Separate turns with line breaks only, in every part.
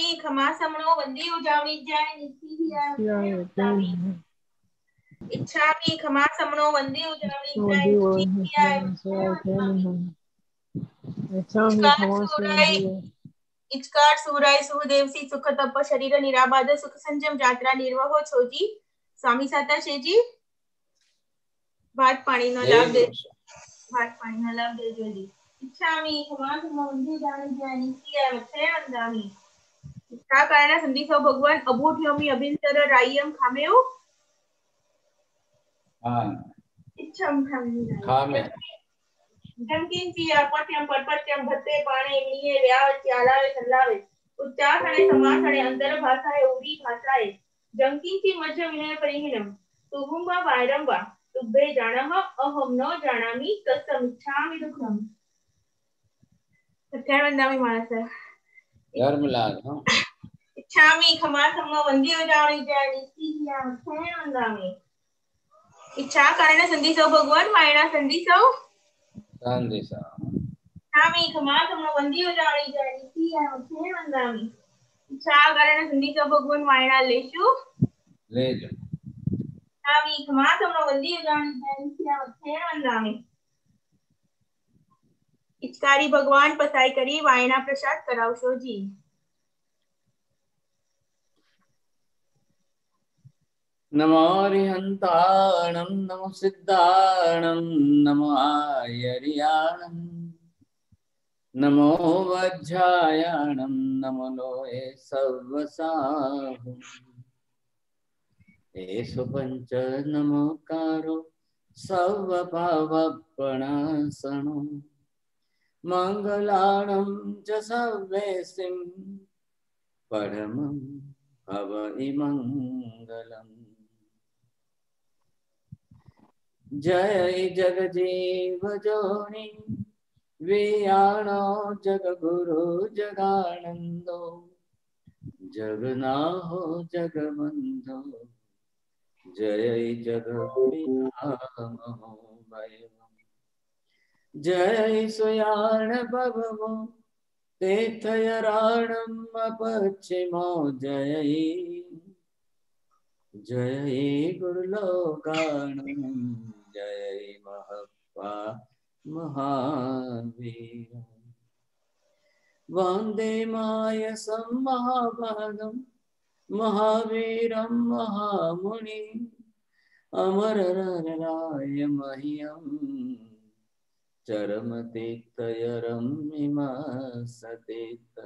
આપી ખમા સમણો વંદી ઉજાવણી જાય નિશી હી ઈચ્છામી ખમા સમણો વંદી ઉજાવણી જાય નિશી ઇચકાર સુરાય સુદેવસી સુખ તપ શરીર નિરાબાદ સુખ સંજમ જાત્રા નિર્વહો છોજી સ્વામી સાતા શેજી ભાત પાણીનો લાભ દે ભાત પાણીનો લાભ દે જલ્દી ઇચ્છામી ખમા સમણો વંદી ઉજાવણી જાય નિશી વંદામી શા કારણે સંદીપા ભગવાન અભૂઠ્યમી અભિંતર રાયમ ખામેવ
હા
ઇચ્છમ ખામે
ખામે
ધમકીન પિયા પટ્યમ પરપટ્યમ ભત્તે પાણે નીએ વ્યાવ ચાલાવે ચલાવે ઉચ્ચાર અને સમાસ અને અંતર ભાષાએ ઉડી ભાષાએ જંકિંચી મધ્ય વિનય પરિહિનમ તુભુંબા વાયરંબા તુભે જાણહ અહમ ન જાણામિ તસ્તમ ઇચ્છામિ દુઃખમ અત્યારે નામી માણસ
ધર્મલાલ હા हाँ
इच्छामि खमासम वंदे जय नित्य खेण वंदामी इच्छा कारण संधि सौ भगवान मायना संधि सौ।
शांति सा।
इच्छामि खमासम वंदे जय नित्य खेण वंदामी इच्छा कारण संधि सौ भगवान मायना लेशु
ले जो
इच्छामि खमासम वंदे उजावणी जय नित्य खेण वंदामी इचकारी भगवान पसाई करी वायना प्रसाद करावशो जी
नमो सिद्धाणं नमो आयर्याणं नमो वज्रायाणं नमो लोये सर्वसाहु एषु पञ्च नमोकारो सर्वभावपणासनो मङ्गलाणं च सर्वेसिं परमं भव इमङ्गलम्। जय जगजीव जोनि, वियाणो जगगुरु जगानन्दो जगनाहो जगबन्धो, जय जगपितामहो वयम् जय सुयाण भगवो तीर्थयराणम् अपच्छिमो जय जय गुरुलोकाणम् जय महप्पा महावीर। वंदे मायसं महाभागं महावीरं महामुनि। अमरराय मह्यम् चरमतीर्थयरमिमासतीर्थ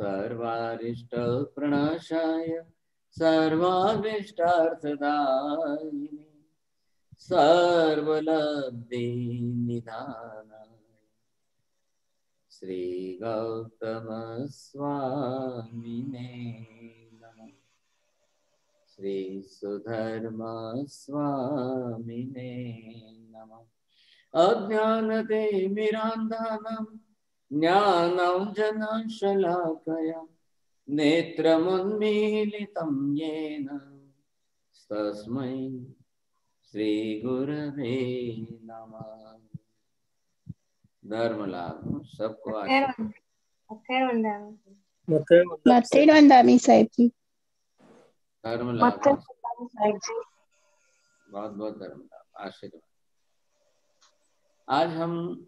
सर्वारिष्टप्रणाशाय। सर्वाभीष्टार्थदायिने सर्वलब्धिनिधानाय श्रीगौतमस्वामिने नमः। श्रीसुधर्मस्वामिने नमः। अज्ञानते अज्ञानतिमिरान्धानं ज्ञानं जनशलाकया। नेत्रमुन्मीलितं येन तस्मै श्रीगुरवे नमः। सबको बहुत बहुत धर्मलाभ आशीर्वाद। आज हम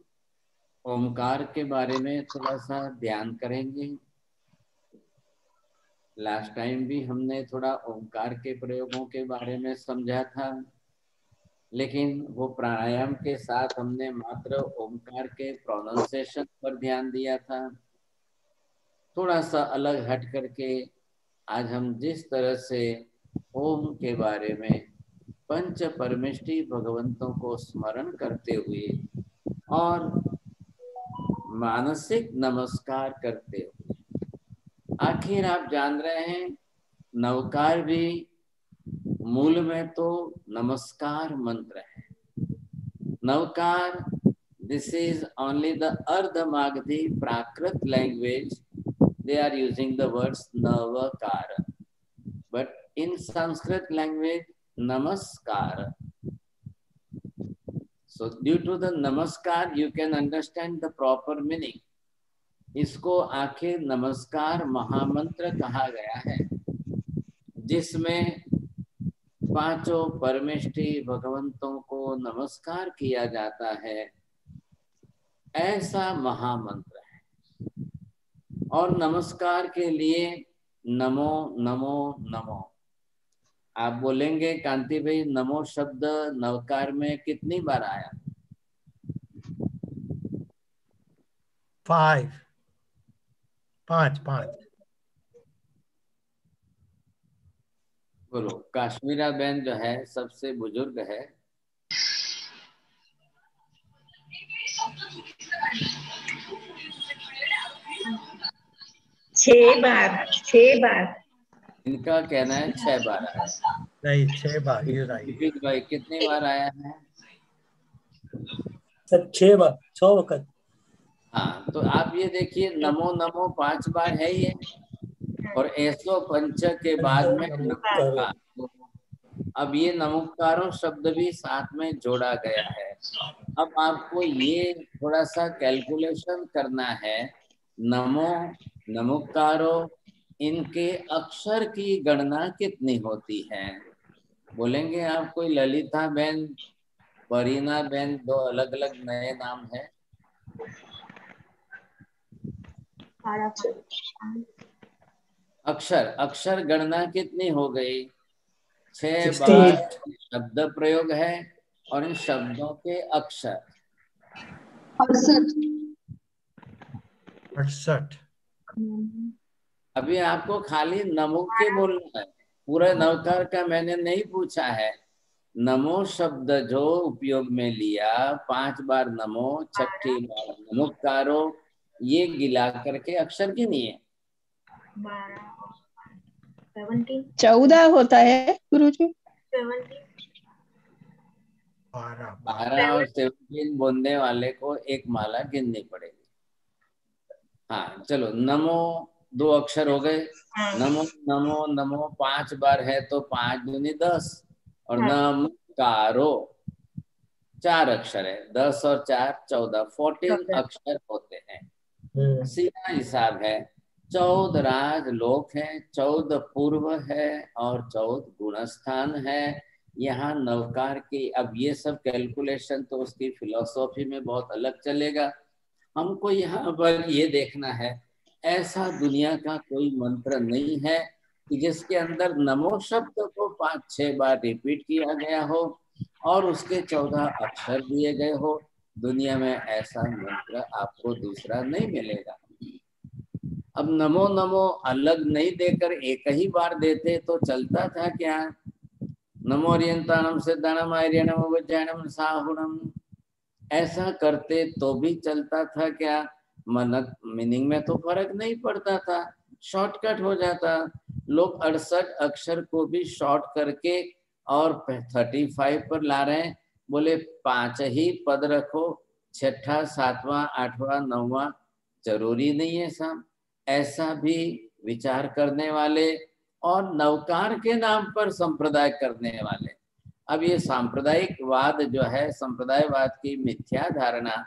ओमकार के बारे में थोड़ा सा ध्यान करेंगे। लास्ट टाइम भी हमने थोड़ा ओंकार के प्रयोगों के बारे में समझा था, लेकिन वो प्राणायाम के साथ हमने मात्र ओंकार के प्रोनाउंसिएशन पर ध्यान दिया था। थोड़ा सा अलग हट करके आज हम जिस तरह से ओम के बारे में पंच परमेष्टि भगवंतों को स्मरण करते हुए और मानसिक नमस्कार करते हुए आखिर आप जान रहे हैं, नवकार भी मूल में तो नमस्कार मंत्र है। Navkar this is only the Ardha Magadhi Prakrit language they are using the words Navkar. But in Sanskrit language namaskar. So due to the namaskar you can understand the proper meaning इसको आखिर नमस्कार महामंत्र कहा गया है, जिसमें पाँचों परमेष्टि भगवंतों को नमस्कार किया जाता है। ऐसा महामंत्र है। और नमस्कार के लिए नमो नमो नमो। आप बोलेंगे, कांति भाई, नमो शब्द नवकार में कितनी बार आया?
फाइव पाँच पाँच।
बोलो काश्मीरा बहन जो है सबसे बुज़ुर्ग है।
छह बार छह बार।
इनका कहना है छह बार आया।
नहीं छह बार ये राइट
भाई कितनी बार आया है?
सर छह बार छह वक्त।
हाँ तो आप ये देखिए नमो नमो पाँच बार है ये और ऐसो पंच के बाद में अब ये नमस्कारों शब्द भी साथ में जोड़ा गया है। अब आपको ये थोड़ा सा कैलकुलेशन करना है। नमो नमस्कारो इनके अक्षर की गणना कितनी होती है? बोलेंगे आप कोई ललिता बहन बरीना बहन दो अलग अलग नए नाम है। अक्षर अक्षर गणना कितनी हो गई? छह बार शब्द प्रयोग है और इन शब्दों के अक्षर।
अड़सठ।
अभी आपको खाली नमो के बोलना है। पूरा नवकार का मैंने नहीं पूछा है। नमो शब्द जो उपयोग में लिया पाँच बार नमो छठी बार नमोकारो ये गिला करके अक्षर गिनिए
चौदह होता है गुरु जी।
बारह।
बारह और सेवनटीन बोलने वाले को एक माला गिननी पड़ेगी। हाँ चलो नमो दो अक्षर हो गए। नमो नमो नमो पाँच बार है तो पाँच दूनी दस। और नमकारो चार अक्षर है। दस और चार चौदह। फोर्टीन अक्षर होते हैं। सीधा हिसाब है चौद राज लोक है चौद पूर्व है और चौद गुणस्थान है। यहाँ नवकार की, अब ये सब कैलकुलेशन तो उसकी फिलोसॉफी में बहुत अलग चलेगा। हमको यहाँ पर ये देखना है, ऐसा दुनिया का कोई मंत्र नहीं है कि जिसके अंदर नमो शब्द को पाँच छह बार रिपीट किया गया हो और उसके चौदह अक्षर दिए गए हो। दुनिया में ऐसा मंत्र आपको दूसरा नहीं मिलेगा। अब नमो नमो अलग नहीं देकर एक ही बार देते तो चलता था क्या? नमो रियंतानम सिद्धानम, आर्यनम वज्जैनम साहुणम। ऐसा करते तो भी चलता था क्या? मन मीनिंग में तो फ़र्क नहीं पड़ता था। शॉर्टकट हो जाता। लोग अड़सठ अक्षर को भी शॉर्ट करके और थर्टी फाइव पर ला रहे हैं। बोले पाँच ही पद रखो, छठा, सातवां, आठवां, नौवां, ज़रूरी नहीं है साहब। ऐसा भी विचार करने वाले और नवकार के नाम पर संप्रदाय करने वाले। अब ये सांप्रदायिक वाद जो है, संप्रदायवाद की मिथ्या धारणा,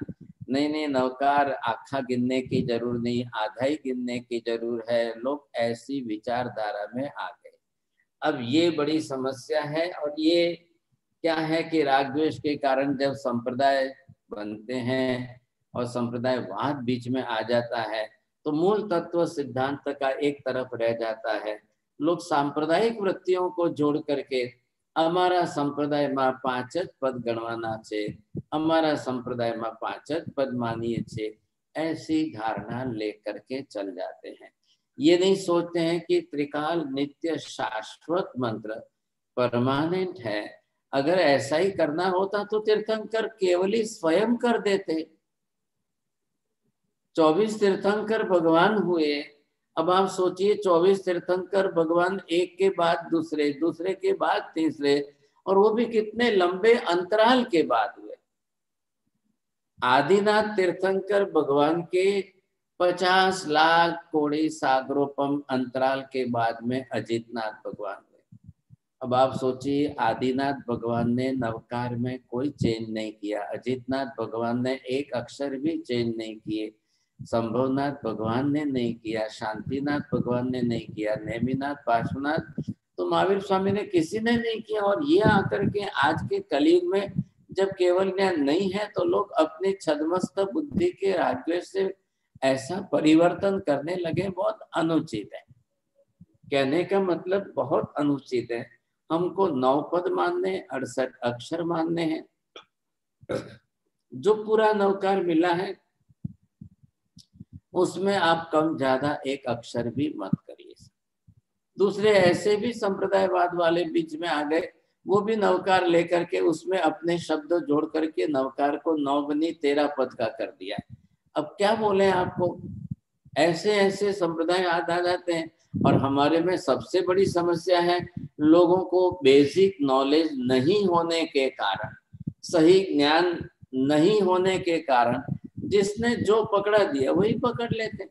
नहीं नहीं नवकार आखा गिनने की ज़रूर नहीं, आधा ही गिनने की ज़रूर है, लोग ऐसी विचारधारा में आ गए। अब ये बड़ी समस्या है और ये क्या है कि राग द्वेष के कारण जब संप्रदाय बनते हैं और संप्रदायवाद बीच में आ जाता है तो मूल तत्व सिद्धांत का एक तरफ़ रह जाता है। लोग सांप्रदायिक वृत्तियों को जोड़ करके हमारा संप्रदाय माँ पाँच पद गणवाना छे हमारा संप्रदाय माँ पाँच पद मानिए छे ऐसी धारणा लेकर के चल जाते हैं। ये नहीं सोचते हैं कि त्रिकाल नित्य शाश्वत मंत्र परमानेंट है अगर ऐसा ही करना होता तो तीर्थंकर केवल ही स्वयं कर देते। चौबीस तीर्थंकर भगवान हुए। अब आप सोचिए, चौबीस तीर्थंकर भगवान एक के बाद दूसरे दूसरे के बाद तीसरे, और वो भी कितने लंबे अंतराल के बाद हुए। आदिनाथ तीर्थंकर भगवान के पचास लाख कोड़ी सागरोपम अंतराल के बाद में अजितनाथ भगवान हुए। अब आप सोचिए, आदिनाथ भगवान ने नवकार में कोई चेंज नहीं किया। अजितनाथ भगवान ने एक अक्षर भी चेंज नहीं किए। संभवनाथ भगवान ने नहीं किया। शांतिनाथ भगवान ने नहीं किया। नेमीनाथ, पार्श्वनाथ तो महावीर स्वामी ने किसी ने नहीं किया। और ये आकर के आज के कलयुग में जब केवल ज्ञान नहीं है तो लोग अपने छदमस्त बुद्धि के राज्य से ऐसा परिवर्तन करने लगे। बहुत अनुचित है। कहने का मतलब बहुत अनुचित है। हमको नौ पद मानने अड़सठ अक्षर मानने हैं। जो पूरा नवकार मिला है, उसमें आप कम ज़्यादा एक अक्षर भी मत करिए। दूसरे ऐसे भी संप्रदायवाद वाले बीच में आ गए, वो भी नवकार लेकर के उसमें अपने शब्द जोड़ करके नवकार को नवबनी तेरह पद का कर दिया अब क्या बोले आपको? ऐसे ऐसे संप्रदाय आ जाते हैं और हमारे में सबसे बड़ी समस्या है लोगों को बेसिक नॉलेज नहीं होने के कारण, सही ज्ञान नहीं होने के कारण जिसने जो पकड़ा दिया वही पकड़ लेते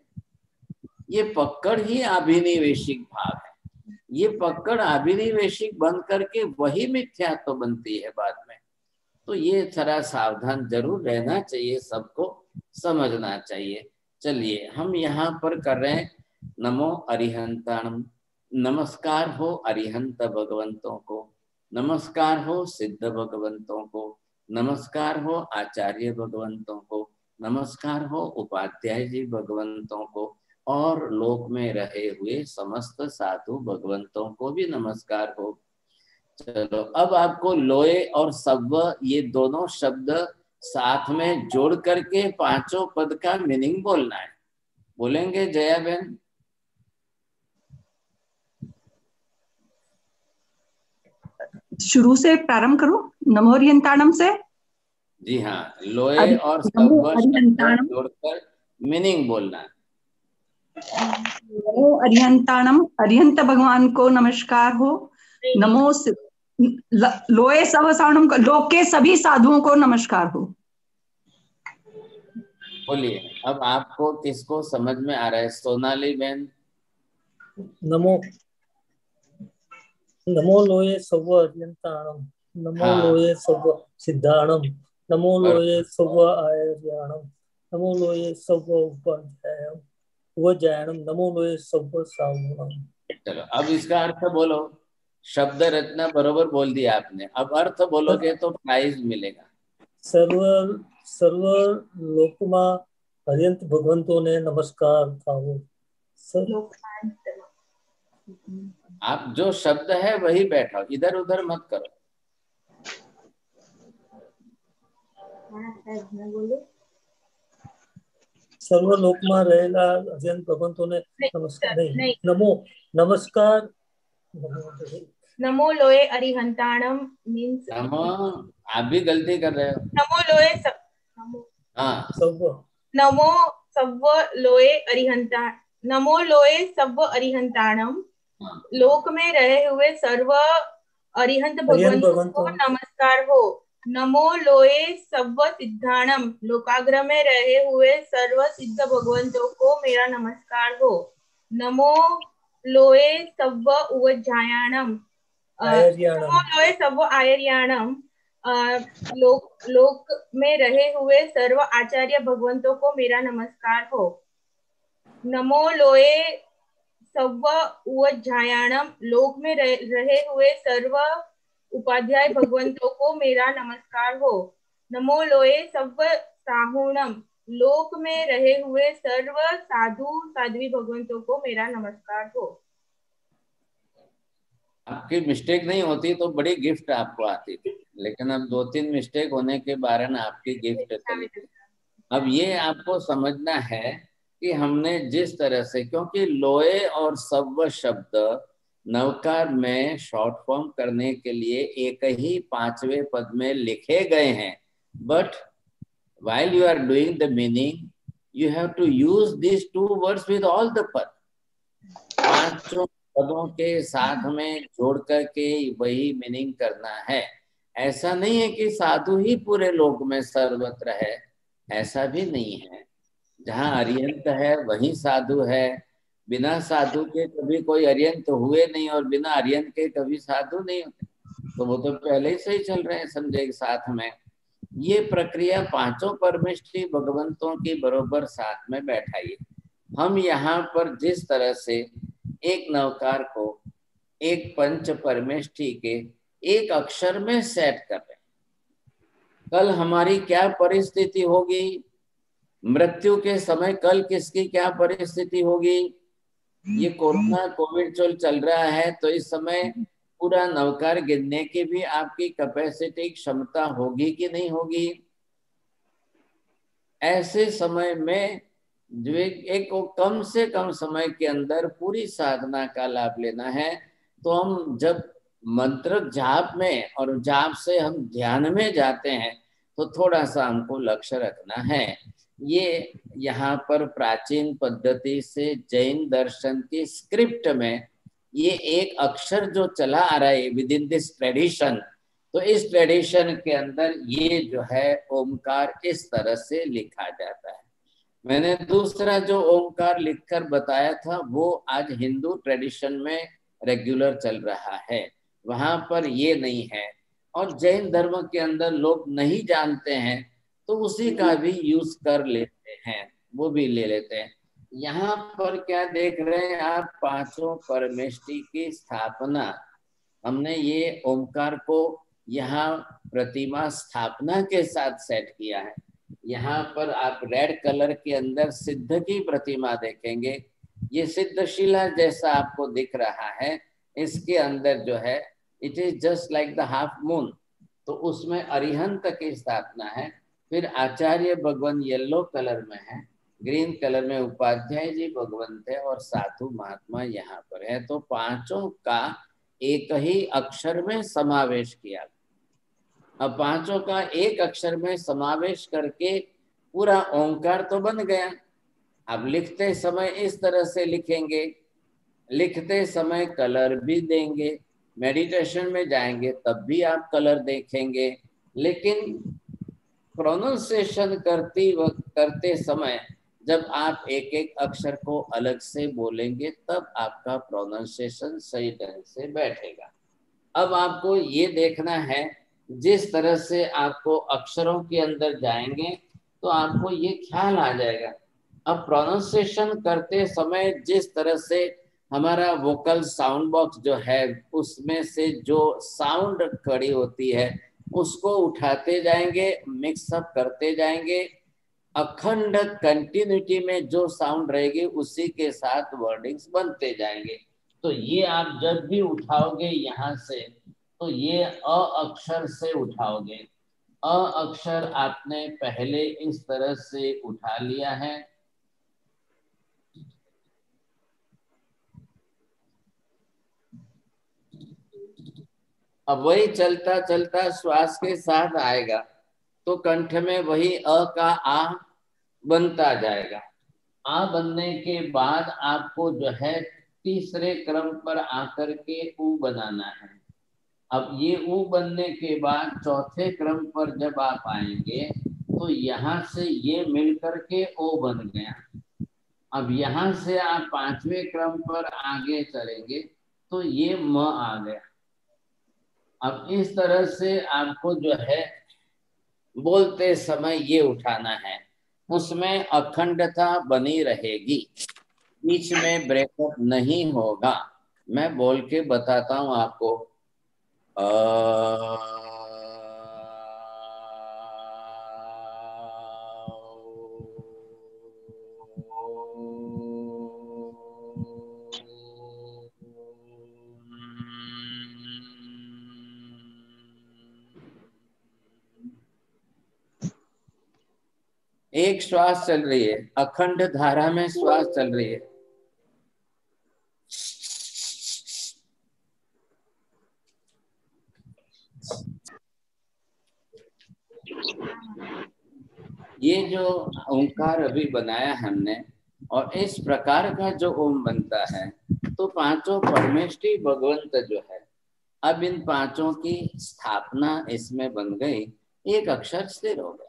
ये पकड़ ही अभिनिवेशिक भाव है। ये पकड़ अभिनिवेशिक बन करके वही मिथ्या तो बनती है बाद में। तो ये थोड़ा सावधान ज़रूर रहना चाहिए, सबको समझना चाहिए। चलिए, हम यहाँ पर कर रहे हैं। नमो अरिहंताणम नमस्कार हो अरिहंत भगवंतों को। नमस्कार हो सिद्ध भगवंतों को। नमस्कार हो आचार्य भगवंतों को। नमस्कार हो उपाध्याय जी भगवंतों को। और लोक में रहे हुए समस्त साधु भगवंतों को भी नमस्कार हो। चलो, अब आपको लोए और सब्व ये दोनों शब्द साथ में जोड़ करके पाँचों पद का मीनिंग बोलना है। बोलेंगे जया बहन
शुरू से प्रारंभ करो? नमोरियंताणम से?
जी हाँ लोए और जोड़कर मीनिंग बोलना है।
नमो अरिहंताणम अरिहंत भगवान को नमस्कार हो। नमो लोए सवसाणम को लोक के सभी साधुओं को नमस्कार हो।
बोलिए अब आपको किसको समझ में आ रहा है? सोनाली बहन।
नमो नमो लोये सव नमो हाँ। लोये सव सिद्धाणम नमो लोये सव आयर्याणम नमो लोये सव उपाध्यायम वो जैनम नमो लोए सब
चलो अब इसका अर्थ बोलो। शब्द रचना बरोबर बोल दिया आपने। अब अर्थ बोलोगे तो प्राइज मिलेगा।
सर्व सर्व लोकमा पर्यंत भगवंतों ने नमस्कार था वो
आप जो शब्द है वही बैठो इधर उधर मत करो
बोलो સર્વલોકમાં રહેલા અજયન ભગવંતોને નમસ્કાર નહીં નમો નમસ્કાર
नमो लोए अरिहंताणम मींस
नमो आप भी गलती कर रहे हो
नमो लोए सब नमो
हाँ
सब
नमो सब लोए अरिहंता नमो लोए सब अरिहंताणम लोक में रहे हुए सर्व अरिहंत भगवंत को नमस्कार हो। नमो लोए सर्व सिद्धाणम। लोकाग्र में रहे हुए सर्व सिद्ध भगवंतों को मेरा नमस्कार हो। नमो लोए सर्व उवज्जायाणम नमो लोए सर्व आयर्याणम। लोक लोक में रहे हुए सर्व आचार्य भगवंतों को मेरा नमस्कार हो। नमो लोए उवज्जायाणम लोक में रहे हुए सर्व उपाध्याय भगवंतों को मेरा नमस्कार हो। नमो लोए सब साहुणम लोक में रहे हुए सर्व साधु साध्वी भगवंतों को मेरा नमस्कार हो।
आपकी मिस्टेक नहीं होती तो बड़ी गिफ्ट आपको आती थी लेकिन अब दो तीन मिस्टेक होने के बारे में आपकी गिफ्ट अब ये आपको समझना है कि हमने जिस तरह से, क्योंकि लोए और सव शब्द नवकार में शॉर्ट फॉर्म करने के लिए एक ही पांचवे पद में लिखे गए हैं। But while you are doing the meaning you have to use this two words with all the pad पाँचों पदों के साथ में जोड़ करके वही मीनिंग करना है। ऐसा नहीं है कि साधु ही पूरे लोक में सर्वत्र है, ऐसा भी नहीं है। जहाँ अरियंत है, वही साधु है। बिना साधु के कभी कोई अरियंत हुए नहीं और बिना अरियंत के कभी साधु नहीं होते। तो वो तो पहले ही सही चल रहे हैं संजय के साथ में। ये प्रक्रिया पाँचों परमेष्टि भगवंतों के बरोबर साथ में बैठाइए हम यहाँ पर जिस तरह से एक नवकार को एक पंच परमेष्टि के एक अक्षर में सेट कर रहे कल हमारी क्या परिस्थिति होगी? मृत्यु के समय कल किसकी क्या परिस्थिति होगी? ये कोरोना कोविड चल चल रहा है तो इस समय पूरा नवकार गिनने की भी आपकी कैपेसिटी क्षमता होगी कि नहीं होगी? ऐसे समय में जो एक, एक को कम से कम समय के अंदर पूरी साधना का लाभ लेना है। तो हम जब मंत्र जाप में और जाप से हम ध्यान में जाते हैं तो थोड़ा सा हमको लक्ष्य रखना है। ये यहाँ पर प्राचीन पद्धति से जैन दर्शन की स्क्रिप्ट में ये एक अक्षर जो चला आ रहा है विद इन दिस ट्रेडिशन तो इस ट्रेडिशन के अंदर ये जो है ओमकार इस तरह से लिखा जाता है। मैंने दूसरा जो ओमकार लिखकर बताया था, वो आज हिंदू ट्रेडिशन में रेगुलर चल रहा है। वहाँ पर ये नहीं है। और जैन धर्म के अंदर लोग नहीं जानते हैं तो उसी का भी यूज़ कर लेते हैं वो भी ले लेते हैं। यहाँ पर क्या देख रहे हैं आप? पाँचों परमेष्टि की स्थापना। हमने ये ओमकार को यहाँ प्रतिमा स्थापना के साथ सेट किया है। यहाँ पर आप रेड कलर के अंदर सिद्ध की प्रतिमा देखेंगे। ये सिद्धशिला जैसा आपको दिख रहा है। इसके अंदर जो है it is just like the half moon तो उसमें अरिहंत की स्थापना है। फिर आचार्य भगवान येलो कलर में है, ग्रीन कलर में उपाध्याय जी भगवंत है और साधु महात्मा यहाँ पर है। तो पाँचों का एक ही अक्षर में समावेश किया अब पाँचों का एक अक्षर में समावेश करके पूरा ओंकार तो बन गया। अब लिखते समय इस तरह से लिखेंगे। लिखते समय कलर भी देंगे। मेडिटेशन में जाएँगे तब भी आप कलर देखेंगे। लेकिन प्रोनाउंसिएशन करती वक्त, करते समय जब आप एक एक अक्षर को अलग से बोलेंगे, तब आपका प्रोनाउंसिएशन सही ढंग से बैठेगा। अब आपको ये देखना है, जिस तरह से आपको अक्षरों के अंदर जाएँगे तो आपको ये ख्याल आ जाएगा। अब प्रोनाउंसिएशन करते समय जिस तरह से हमारा वोकल साउंड बॉक्स जो है, उसमें से जो साउंड कड़ी होती है उसको उठाते जाएँगे मिक्सअप करते जाएँगे। अखंड कंटिन्यूटी में जो साउंड रहेगी, उसी के साथ वर्डिंग्स बनते जाएँगे। तो ये आप जब भी उठाओगे यहाँ से तो ये अ अक्षर से उठाओगे। अ अक्षर आपने पहले इस तरह से उठा लिया है। अब वही चलता चलता श्वास के साथ आएगा तो कंठ में वही अ का आ बनता जाएगा। आ बनने के बाद आपको जो है तीसरे क्रम पर आकर के ऊ बनाना है। अब ये ऊ बनने के बाद चौथे क्रम पर जब आप आएँगे तो यहाँ से ये मिलकर के ओ बन गया। अब यहाँ से आप पाँचवें क्रम पर आगे चलेंगे तो ये म आ गया। अब इस तरह से आपको जो है, बोलते समय ये उठाना है। उसमें अखंडता बनी रहेगी। बीच में ब्रेकअप नहीं होगा। मैं बोल के बताता हूँ आपको। आ... एक श्वास चल रही है, अखंड धारा में श्वास चल रही है। ये जो ओंकार अभी बनाया हमने, और इस प्रकार का जो ओम बनता है तो पाँचों परमेष्टि भगवंत जो है, अब इन पाँचों की स्थापना इसमें बन गई, एक अक्षर स्थिर हो गया।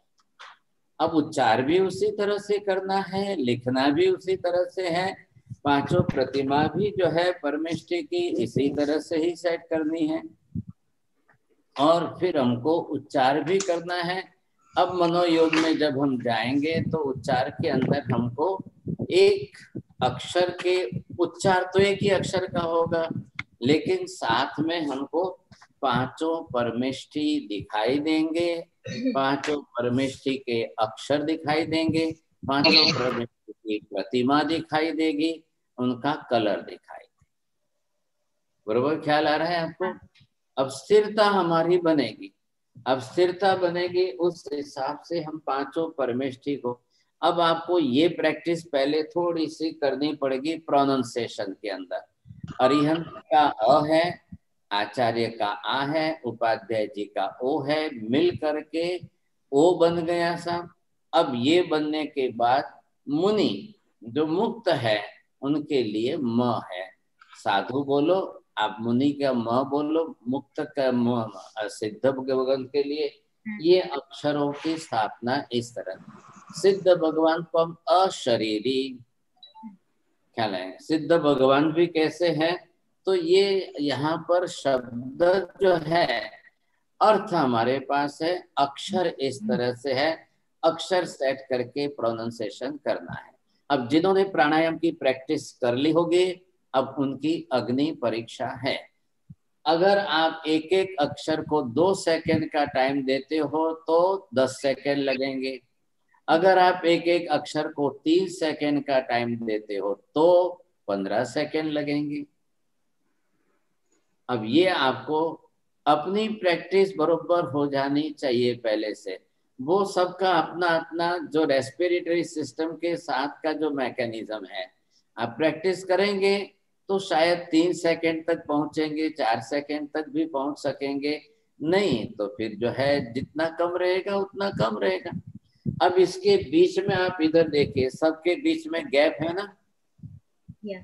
अब उच्चार भी उसी तरह से करना है, लिखना भी उसी तरह से है, पाँचों प्रतिमा भी जो है परमेष्टि की इसी तरह से ही सेट करनी है। और फिर हमको उच्चार भी करना है। अब मनोयोग में जब हम जाएँगे तो उच्चार के अंदर हमको एक अक्षर के, उच्चार तो एक ही अक्षर का होगा, लेकिन साथ में हमको पाँचों परमेष्ठी दिखाई देंगे, पाँचों परमेष्ठी के अक्षर दिखाई देंगे, पाँचों परमेष्ठी की प्रतिमा दिखाई देगी, उनका कलर दिखाई बरोबर ख्याल आ रहा है आपको? अब स्थिरता हमारी बनेगी। अब स्थिरता बनेगी, उस हिसाब से हम पाँचों परमेष्ठी को, अब आपको ये प्रैक्टिस पहले थोड़ी सी करनी पड़ेगी प्रोनाउंसिएशन के अंदर। अरिहंत का अ है आचार्य का आ है उपाध्याय जी का ओ है मिल करके ओ बन गया सा। अब ये बनने के बाद मुनि जो मुक्त है उनके लिए म है। साधु बोलो आप मुनि का म बोलो मुक्त का म सिद्ध भगवान के लिए ये अक्षरों की स्थापना इस तरह। सिद्ध भगवान को हम अशरीरी। ख्याल है? सिद्ध भगवान भी कैसे है? तो ये यहाँ पर शब्द जो है अर्थ हमारे पास है अक्षर इस तरह से है अक्षर सेट करके प्रोनाउंसिएशन करना है। अब जिन्होंने प्राणायाम की प्रैक्टिस कर ली होगी अब उनकी अग्नि परीक्षा है। अगर आप एक एक अक्षर को दो सेकंड का टाइम देते हो तो दस सेकंड लगेंगे। अगर आप एक एक अक्षर को तीन सेकंड का टाइम देते हो तो पंद्रह सेकंड लगेंगे। अब ये आपको अपनी प्रैक्टिस बरोबर हो जानी चाहिए पहले से। वो सबका अपना अपना जो रेस्पिरेटरी सिस्टम के साथ का जो मैकेनिज्म है। आप प्रैक्टिस करेंगे तो शायद तीन सेकंड तक पहुँचेंगे, चार सेकंड तक भी पहुँच सकेंगे। नहीं तो फिर जो है जितना कम रहेगा, उतना कम रहेगा। अब इसके बीच में आप इधर देखिए, सबके बीच में गैप है ना?
Yeah.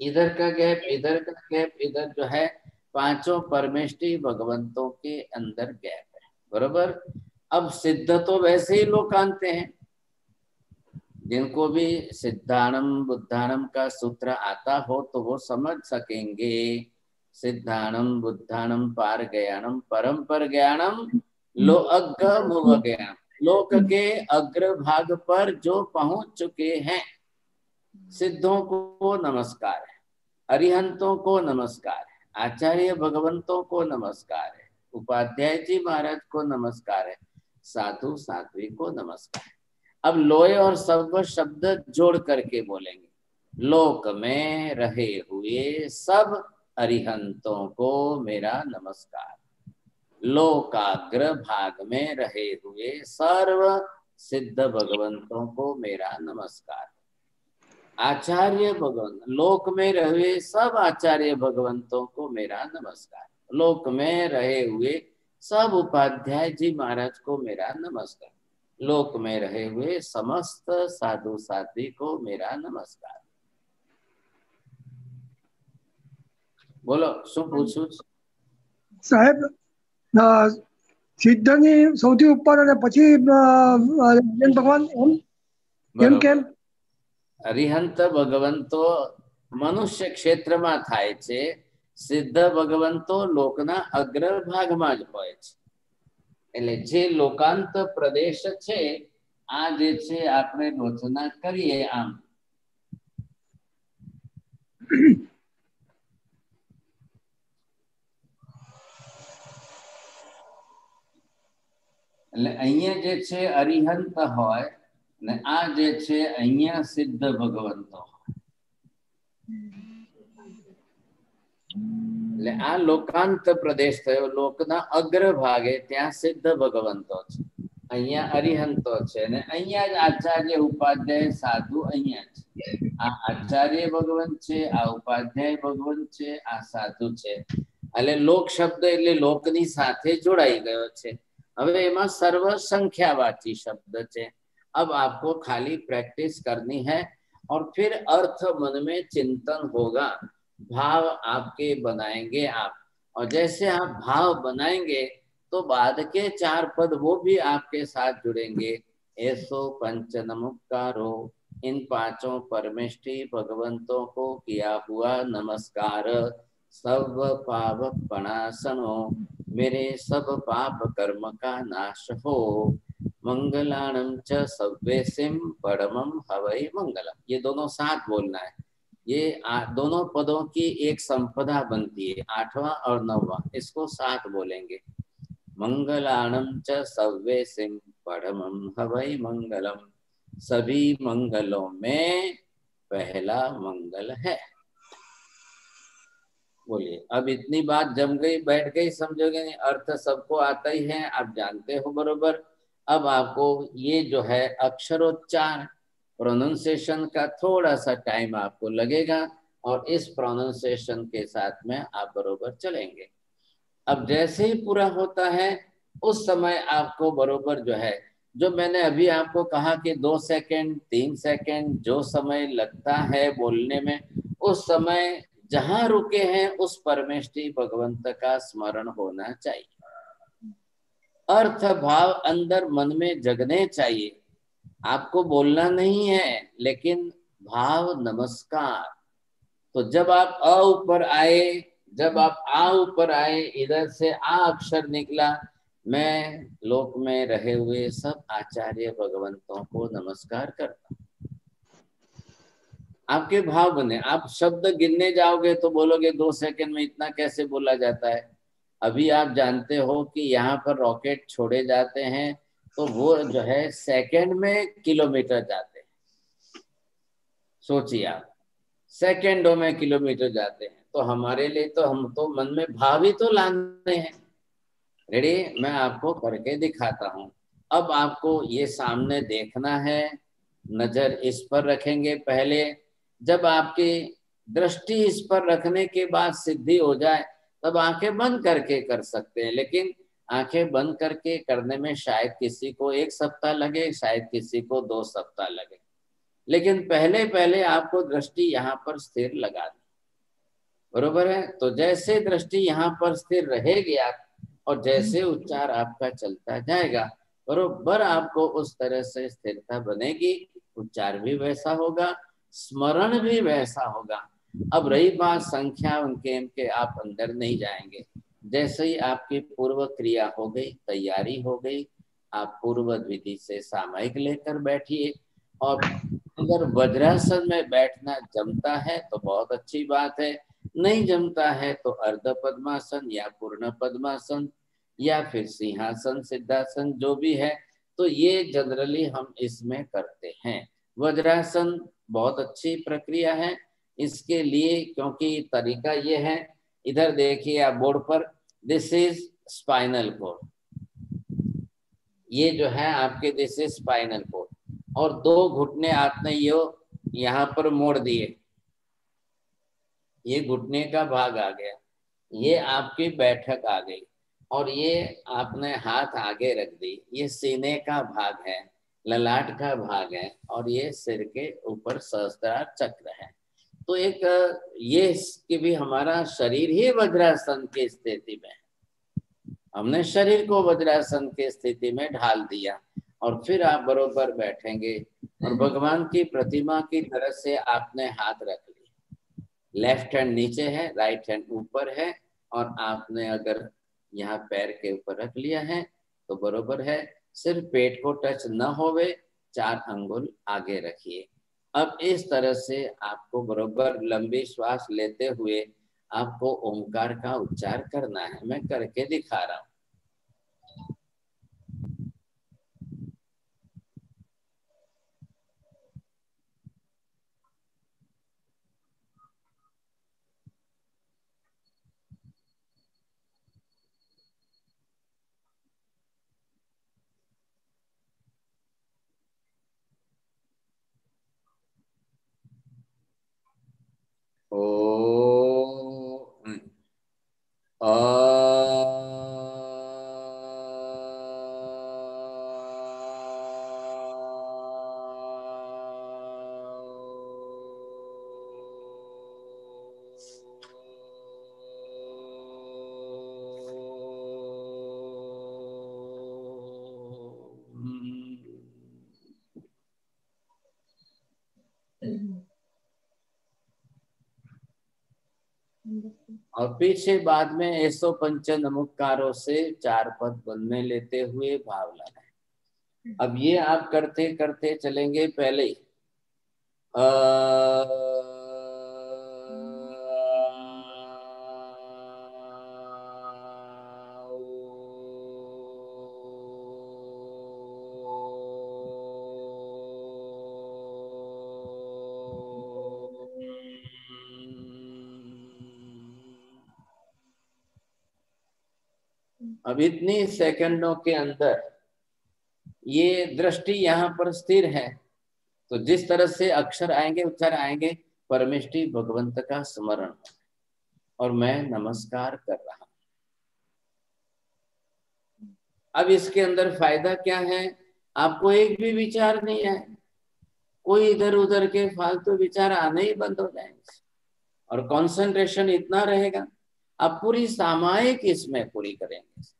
इधर का गैप, इधर का गैप, इधर जो है, पाँचों परमेष्टि भगवंतों के अंदर गैप है। बरोबर? अब सिद्ध तो वैसे ही लोग आनते हैं। जिनको भी सिद्धानम बुद्धानम का सूत्र आता हो तो वो समझ सकेंगे। सिद्धानम बुद्धानम पार ज्ञानम, परम पर ज्ञानम, लो अग्र ज्ञान लोक के अग्र भाग पर जो पहुँच चुके हैं, सिद्धों को नमस्कार अरिहंतों को नमस्कार है आचार्य भगवंतों को नमस्कार है उपाध्याय जी महाराज को नमस्कार है साधु साध्वी को नमस्कार। है अब लोय और सब शब्द जोड़ करके बोलेंगे। लोक में रहे हुए सब अरिहंतों को मेरा नमस्कार। लोकाग्र भाग में रहे हुए सर्व सिद्ध भगवंतों को मेरा नमस्कार। आचार्य भगवान लोक में रहे सब आचार्य भगवंतों को मेरा नमस्कार लोक में रहे हुए सब उपाध्याय जी महाराज को मेरा नमस्कार लोक में रहे हुए समस्त साधु साध्वी को मेरा नमस्कार બોલો શું પૂછું
સાહેબ અ, સિદ્ધની સૌથી ઉપર અને પછી અ, અ, જૈન ભગવાન એમ એમ કેમ
અરિહંત ભગવંતો મનુષ્ય ક્ષેત્રમાં થાય છે, સિદ્ધ ભગવંતો લોકના અગ્રભાગમાં જ હોય છે. એટલે જે લોકાંત પ્રદેશ છે, આ જે છે આપણે રચના કરીએ આમ. એટલે અહીંયા જે છે અરિહંત હોય અને આ જે છે, અહીંયા સિદ્ધ ભગવંતો એટલે આ લોકાંત પ્રદેશ થયો, લોકના અગ્ર ભાગે ત્યાં સિદ્ધ ભગવંતો છે. અહીંયા અરિહંતો છે અને અહીંયા જ આચાર્ય ઉપાધ્યાય સાધુ અહીંયા છે. આ આચાર્ય ભગવંત છે, આ ઉપાધ્યાય ભગવંત છે, આ સાધુ છે. એટલે લોક શબ્દ એટલે લોકની સાથે જોડાઈ ગયો છે. હવે એમાં સર્વ સંખ્યાવાચી શબ્દ છે. अब आपको खाली प्रैक्टिस करनी है और फिर अर्थ मन में चिंतन होगा। भाव आपके बनाएँगे आप। और जैसे आप भाव बनाएँगे तो बाद के चार पद वो भी आपके साथ जुड़ेंगे। ऐसो पंच नमस्कारो इन पाँचों परमेष्टि भगवंतों को किया हुआ नमस्कार। सब पाप पणासनो, मेरे सब पाप कर्म का नाश हो। मंगलाणम च सव्यसिम परमम हवई मंगलम। ये दोनों साथ बोलना है। ये आ, दोनों पदों की एक संपदा बनती है आठवां और नौवां। इसको साथ बोलेंगे। मंगलाणम च सव्यसिम परमम हवई मंगलम। सभी मंगलों में पहला मंगल है। बोलिए अब इतनी बात जम गई बैठ गई समझोगे नहीं? अर्थ सबको आता ही है आप जानते हो बरोबर। अब आपको ये जो है अक्षरोच्चार प्रोनाउंसिएशन का थोड़ा सा टाइम आपको लगेगा और इस प्रोनाउंसिएशन के साथ में आप बरोबर चलेंगे। अब जैसे ही पूरा होता है, उस समय आपको बरोबर जो है, जो मैंने अभी आपको कहा कि दो सेकंड तीन सेकंड जो समय लगता है बोलने में, उस समय जहाँ रुके हैं उस परमेष्टि भगवंत का स्मरण होना चाहिए। अर्थ भाव अंदर मन में जगने चाहिए। आपको बोलना नहीं है, लेकिन भाव नमस्कार। तो जब आप अ ऊपर आए, जब आप आ ऊपर आए, इधर से आ अक्षर निकला, मैं लोक में रहे हुए सब आचार्य भगवंतों को नमस्कार करता आपके भाव बने। आप शब्द गिनने जाओगे तो बोलोगे, दो सेकंड में इतना कैसे बोला जाता है? अभी आप जानते हो कि यहाँ पर रॉकेट छोड़े जाते हैं तो वो जो है सेकंड में किलोमीटर जाते हैं। सोचिए आप सेकेंडों में किलोमीटर जाते हैं। तो हमारे लिए तो हम तो मन में भाव तो लाने हैं। रेडी मैं आपको करके दिखाता हूँ। अब आपको ये सामने देखना है। नज़र इस पर रखेंगे पहले। जब आपकी दृष्टि इस पर रखने के बाद सिद्धि हो जाए तब आँखें बंद करके कर सकते हैं। लेकिन आँखें बंद करके करने में शायद किसी को एक सप्ताह लगे, शायद किसी को दो सप्ताह लगे। लेकिन पहले पहले आपको दृष्टि यहाँ पर स्थिर लगा दी। बरोबर है? तो जैसे दृष्टि यहाँ पर स्थिर रहेगी आप, और जैसे उच्चार आपका चलता जाएगा, बरोबर आपको उस तरह से स्थिरता बनेगी। उच्चार भी वैसा होगा, स्मरण भी वैसा होगा। अब रही बात संख्या उनके इनके आप अंदर नहीं जाएँगे। जैसे ही आपकी पूर्व क्रिया हो गई, तैयारी हो गई, आप पूर्व विधि से सामयिक लेकर बैठिए। और अगर वज्रासन में बैठना जमता है तो बहुत अच्छी बात है। नहीं जमता है तो अर्ध पद्मासन या पूर्ण पद्मासन या फिर सिंहासन, सिद्धासन, जो भी है तो ये जनरली हम इसमें करते हैं। वज्रासन बहुत अच्छी प्रक्रिया है। इसके लिए क्योंकि तरीका ये है, इधर देखिए आप बोर्ड पर दिस इज़ स्पाइनल कोड ये जो है आपके दिस इज़ स्पाइनल कोड और दो घुटने आपने यो यहाँ पर मोड़ दिए। ये घुटने का भाग आ गया। ये आपकी बैठक आ गई। और ये आपने हाथ आगे रख दी। ये सीने का भाग है, ललाट का भाग है, और ये सिर के ऊपर सहस्त्रार चक्र है। तो एक, ये कि भी हमारा शरीर ही वज्रासन की स्थिति में हमने शरीर को वज्रासन की स्थिति में ढाल दिया और फिर आप बरोबर बैठेंगे और भगवान की प्रतिमा की तरह से आपने हाथ रख लिया लेफ़्ट हैंड नीचे है, राइट हैंड ऊपर है और आपने अगर यहाँ पैर के ऊपर रख लिया है तो बरोबर है। सिर्फ़ पेट को टच न होवे, चार अंगुल आगे रखिए। अब इस तरह से आपको बरोबर लंबी श्वास लेते हुए आपको ओंकार का उच्चार करना है। मैं करके दिखा रहा हूँ। पीछे बाद में ऐसो पंच नमुकारों से चार पद बनने लेते हुए भाव लाना है। अब ये आप करते करते चलेंगे पहले ही। इतनी सेकंडों के अंदर ये दृष्टि यहाँ पर स्थिर है। तो जिस तरह से अक्षर आएँगे, उच्चार आएँगे परमेष्टि भगवंत का स्मरण। और मैं नमस्कार कर रहा हूँ। अब इसके अंदर फ़ायदा क्या है? आपको एक भी विचार नहीं है। कोई इधर उधर के फालतू विचार आने ही बंद हो जाएँगे। और कंसंट्रेशन इतना रहेगा। आप पूरी सामायिक इसमें पूरी करेंगे।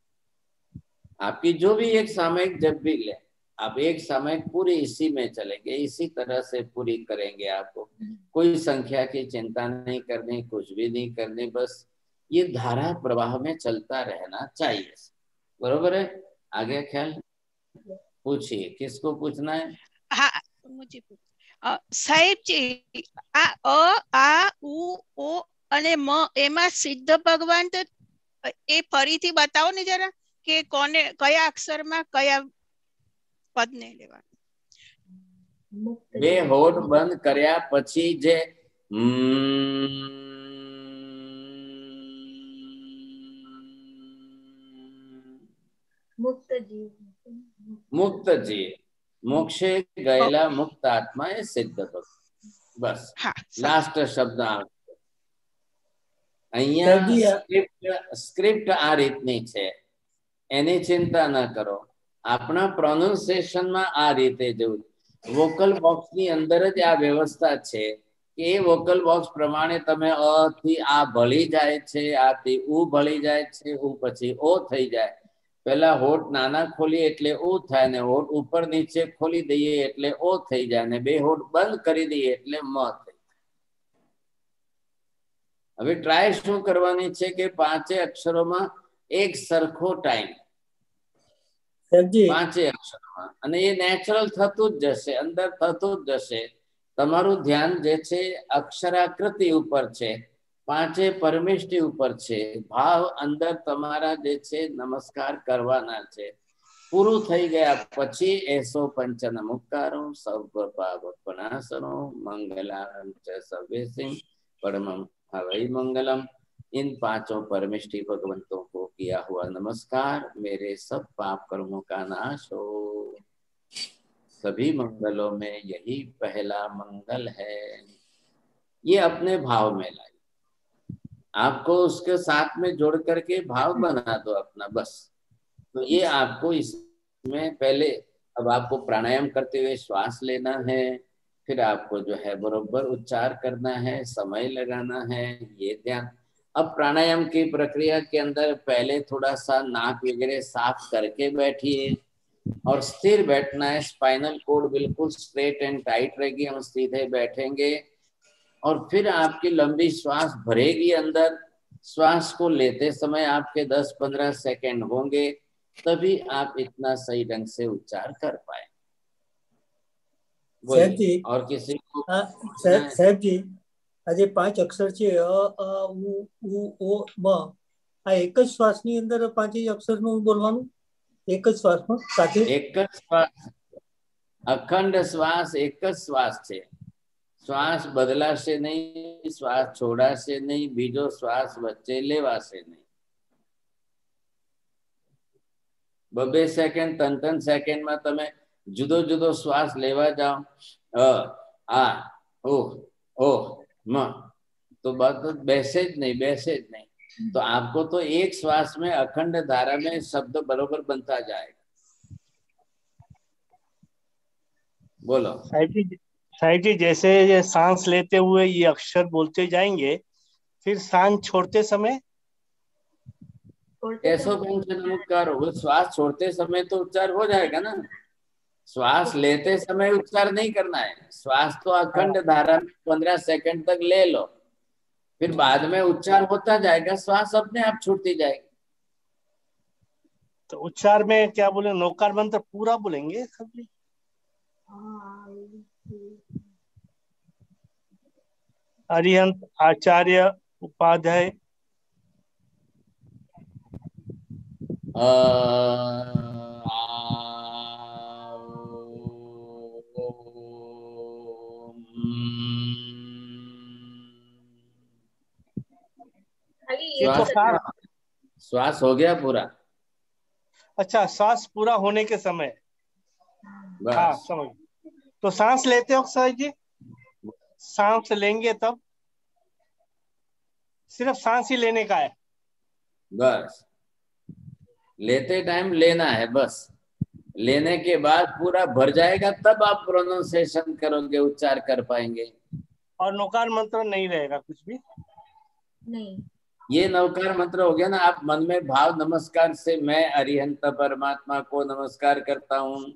आपकी जो भी एक सामयिक जब भी ले आप एक सामयिक पूरी इसी में चलेंगे इसी तरह से पूरी करेंगे आपको कोई संख्या की चिंता नहीं करनी कुछ भी नहीं करनी बस ये धारा प्रवाह में चलता रहना चाहिए बरोबर है आगे ख्याल पूछिए किसको पूछना है
हाँ मुझे સાહેબજી આ અ આ ઉ ઓ અને મ એમાં સિદ્ધ ભગવાન તો એ ફરીથી બતાવો ને જરા કે કોને કયા અક્ષરમાં કયા પદને લેવાનું
બે હોઠ બંધ કર્યા પછી જે
મુક્ત જીવ
મુક્ત જીવ મોક્ષે ગયેલા મુક્ત આત્મા એ સિદ્ધ ભક્ત બસ લાસ્ટ શબ્દ આવશે અહીંયા સ્ક્રિપ્ટ સ્ક્રિપ્ટ આ રીતની છે એની ચિંતા ન કરો. આપણા પ્રોનાઉન્સિએશનમાં આ રીતે જવું. વોકલ બોક્સની અંદર જ આ વ્યવસ્થા છે કે એ વોકલ બોક્સ પ્રમાણે તમે અ થી આ ભળી જાય છે, આ થી ઉ ભળી જાય છે, ઉ પછી ઓ થઈ જાય. પેલા હોઠ નાના ખોલીએ એટલે ઉ થાય ને હોઠ ઉપર નીચે ખોલી દઈએ એટલે ઓ થઈ જાય ને બે હોઠ બંધ કરી દઈએ એટલે મ થઈ હવે ટ્રાય શું કરવાની છે કે પાંચે અક્ષરોમાં એક સરખો ટાઈમ પાંચે અક્ષરમાં. અને એ નેચરલ થતું જ જશે, અંદર થતું જ જશે. તમારું ધ્યાન જે છે, અક્ષરાકૃતિ ઉપર છે. પાંચે પરમિષ્ટિ ઉપર છે. ભાવ અંદર તમારા જે છે, નમસ્કાર કરવાના છે. પૂરું થઈ ગયા પછી એસો પંચ નમુકારો સૌ ગોપાગોપનાસનો મંગલારમ ચ પરમ પરમમ હવૈ મંગલમ. इन पाँचों परमिष्टि भगवंतों को किया हुआ नमस्कार। मेरे सब पाप कर्मों का नाश हो। सभी मंगलों में यही पहला मंगल है। ये अपने भाव में लाई आपको उसके साथ में जोड़ करके भाव बना दो अपना, बस। तो ये आपको इसमें पहले अब आपको प्राणायाम करते हुए श्वास लेना है, फिर आपको जो है बरोबर उच्चार करना है, समय लगाना है, ये ध्यान अब प्राणायाम की प्रक्रिया के अंदर पहले थोड़ा सा नाक वगैरह साफ़ करके बैठिए और स्थिर बैठना है। स्पाइनल कोड बिल्कुल स्ट्रेट एंड टाइट रहेगी। हम सीधे बैठेंगे और फिर आपकी लंबी श्वास भरेगी अंदर। श्वास को लेते समय आपके 10-15 सेकंड होंगे तभी आप इतना सही ढंग से उच्चार कर पाए
जी।
और किसी को
हाँ, हाँ। सैफ जी આ જે પાંચ અક્ષર છે અ અ ઉ ઉ ઓ મ આ એક જ શ્વાસની અંદર પાંચેય અક્ષરનું બોલવાનું એક જ શ્વાસમાં સાથે
એક જ શ્વાસ અખંડ શ્વાસ એક જ શ્વાસ છે શ્વાસ બદલાશે નહીં શ્વાસ છોડાશે નહીં બીજો શ્વાસ વચ્ચે લેવાશે નહીં બબે સેકન્ડ ત્રણ ત્રણ સેકન્ડમાં તમે જુદો જુદો શ્વાસ લેવા જાઓ અ આ ઓ ઓ म तो बात बैसे ज नहीं बैसे ज नहीं। तो आपको तो एक श्वास में अखंड धारा में शब्द बरोबर बनता जाएगा। बोलो।
साहिब जी साहिब जी जैसे ये सांस लेते हुए ये अक्षर बोलते जाएँगे फिर सांस छोड़ते समय?
ऐसो पंचनमुत्कार हो श्वास छोड़ते समय तो उच्चार हो जाएगा ना। श्वास लेते समय उच्चार नहीं करना है। श्वास तो अखंड धारा में पंद्रह सेकंड तक ले लो। फिर बाद में उच्चार होता जाएगा श्वास अपने आप छूटती जाएगी।
तो उच्चार में क्या बोले? नौकार मंत्र पूरा बोलेंगे सभी अरिहंत आचार्य उपाध्याय।
अ, आ, श्वास श्वास हो गया पूरा।
अच्छा श्वास पूरा होने के समय। हाँ समझ। तो सांस लेते हो सर जी? सांस लेंगे तब? सिर्फ़ सांस ही लेने का है।
बस। लेते टाइम लेना है बस। लेने के बाद पूरा भर जाएगा तब आप प्रोनाउंसिएशन करोगे उच्चार कर पाएँगे।
और नौकार मंत्र नहीं रहेगा कुछ भी?
नहीं।
ये नवकार मंत्र हो गया ना आप मन में भाव नमस्कार से मैं अरिहंत परमात्मा को नमस्कार करता हूँ।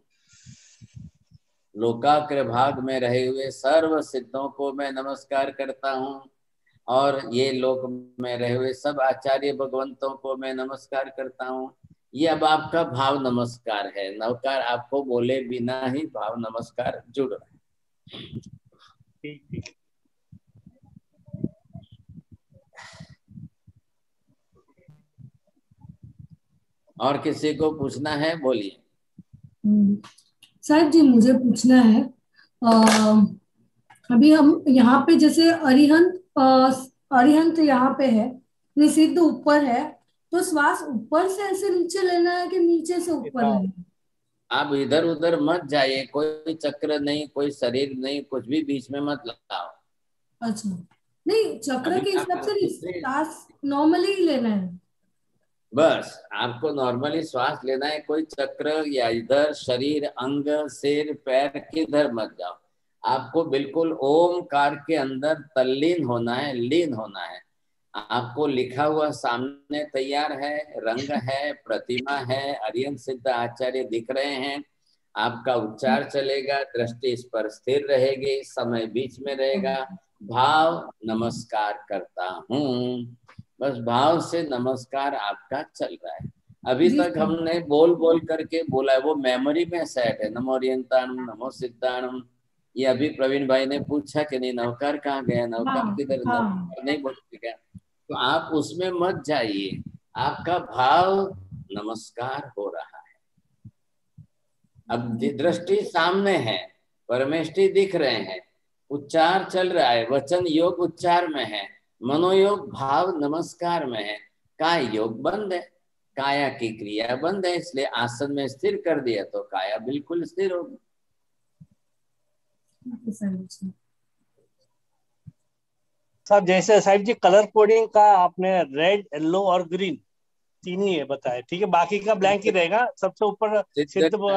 लोकाग्र भाग में रहे हुए सर्व सिद्धों को मैं नमस्कार करता हूँ। और ये लोक में रहे हुए सब आचार्य भगवंतों को मैं नमस्कार करता हूँ। ये अब आपका भाव नमस्कार है। नवकार आपको बोले बिना ही भाव नमस्कार जुड़ रहा है। और किसी को पूछना है बोलिए।
हम्म, साहब जी मुझे पूछना है अ, अभी हम यहाँ पे जैसे अरिहंत अरिहंत यहाँ पे है निषिद्ध ऊपर है तो श्वास ऊपर से ऐसे नीचे लेना है कि नीचे से ऊपर लेना है?
आप इधर उधर मत जाइए कोई चक्र नहीं कोई शरीर नहीं कुछ भी बीच में मत लगाओ।
अच्छा। नहीं चक्र के हिसाब से श्वास नॉर्मली ही लेना है।
बस आपको नॉर्मली श्वास लेना है कोई चक्र या इधर शरीर अंग सिर पैर किधर मत जाओ। आपको बिल्कुल ओमकार के अंदर तल्लीन होना है लीन होना है। आपको लिखा हुआ सामने तैयार है रंग है प्रतिमा है अरियन सिद्ध आचार्य दिख रहे हैं। आपका उच्चार चलेगा दृष्टि इस पर स्थिर रहेगी समय बीच में रहेगा। भाव नमस्कार करता हूँ। बस भाव से नमस्कार आपका चल रहा है। अभी तक हमने बोल बोल करके बोला है वो मेमोरी में सेट है। नमो ओरियंताणम नमो सिद्धाणम। ये अभी प्रवीण भाई ने पूछा कि नहीं नवकार कहाँ गया? नवकार
हाँ,
किधर?
हाँ।
नहीं बोल गया तो आप उसमें मत जाइए। आपका भाव नमस्कार हो रहा है। अब दृष्टि सामने है, परमेष्टि दिख रहे हैं। उच्चार चल रहा है, वचन योग उच्चार में है, मनोयोग भाव नमस्कार में है। काय योग बंद है, काया की क्रिया बंद है, इसलिए आसन में स्थिर कर दिया तो काया बिल्कुल स्थिर होगी।
साहब
जैसे साहिब जी कलर कोडिंग का आपने रेड येलो और ग्रीन तीन ही है बताया ठीक है? बाकी का ब्लैंक ही रहेगा सबसे ऊपर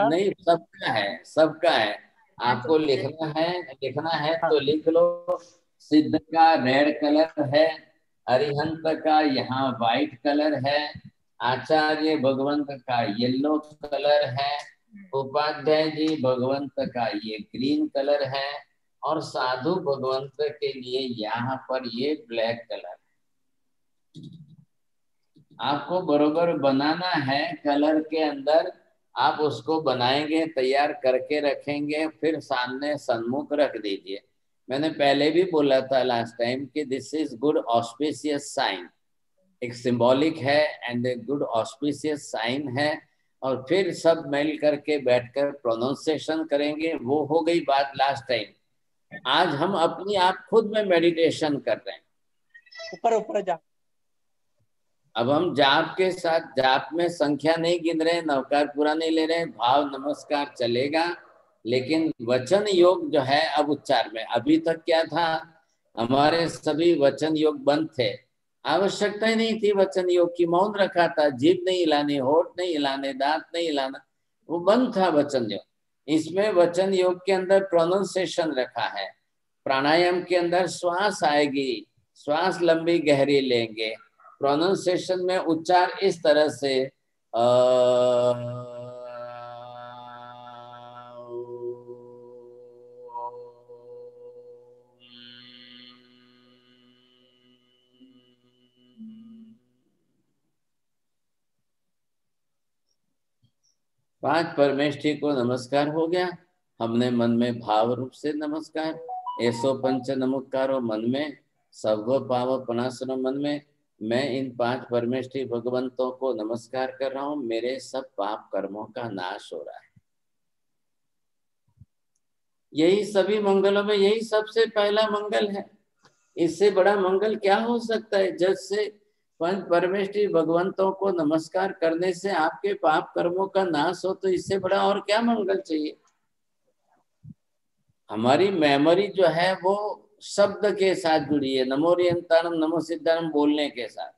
नहीं सबका है सबका है। आपको लिखना है लिखना है तो लिख लो। सिद्ध का रेड कलर है अरिहंत का यहाँ व्हाइट कलर है आचार्य भगवंत का येलो कलर है उपाध्याय जी भगवंत का ये ग्रीन कलर है। और साधु भगवंत के लिए यहाँ पर ये ब्लैक कलर आपको बरोबर बनाना है कलर के अंदर, आप उसको बनाएँगे, तैयार करके रखेंगे, फिर सामने सन्मुख रख दीजिए। मैंने पहले भी बोला था लास्ट टाइम कि this is good auspicious sign एक सिंबॉलिक है and a good auspicious sign है। और फिर सब मिल करके बैठकर प्रोनाउंसिएशन करेंगे, वो हो गई बात लास्ट टाइम आज हम अपनी आप खुद में मेडिटेशन कर रहे हैं।
ऊपर ऊपर जा
अब हम जाप के साथ जाप में संख्या नहीं गिन रहे नवकार पूरा नहीं ले रहे भाव नमस्कार चलेगा लेकिन वचन योग जो है अब उच्चार में। अभी तक क्या था? हमारे सभी वचन योग बंद थे। आवश्यकता ही नहीं थी वचन योग की। मौन रखा था जीभ नहीं हिलानी होठ नहीं हिलाने दांत नहीं हिलाना वो बंद था वचन योग। इसमें वचन योग के अंदर प्रोनाउंसिएशन रखा है। प्राणायाम के अंदर श्वास आएगी श्वास लंबी गहरी लेंगे। प्रोनाउंसिएशन में उच्चार इस तरह से अ, पाँच परमेष्ठी को नमस्कार हो गया। हमने मन में भाव रूप से नमस्कार। ऐसो पंच नमस्कारो मन में, सर्व पाव पनासनो मन में। मैं इन पाँच परमेष्ठी भगवंतों को नमस्कार कर रहा हूँ। मेरे सब पाप कर्मों का नाश हो रहा है। यही सभी मंगलों में यही सबसे पहला मंगल है। इससे बड़ा मंगल क्या हो सकता है? जब से पंच परमेष्ठी भगवंतों को नमस्कार करने से आपके पाप कर्मों का नाश हो तो इससे बड़ा और क्या मंगल चाहिए? हमारी मेमोरी जो है, वो शब्द के साथ जुड़ी है नमोरियंतानम नमो सिद्धानम बोलने के साथ।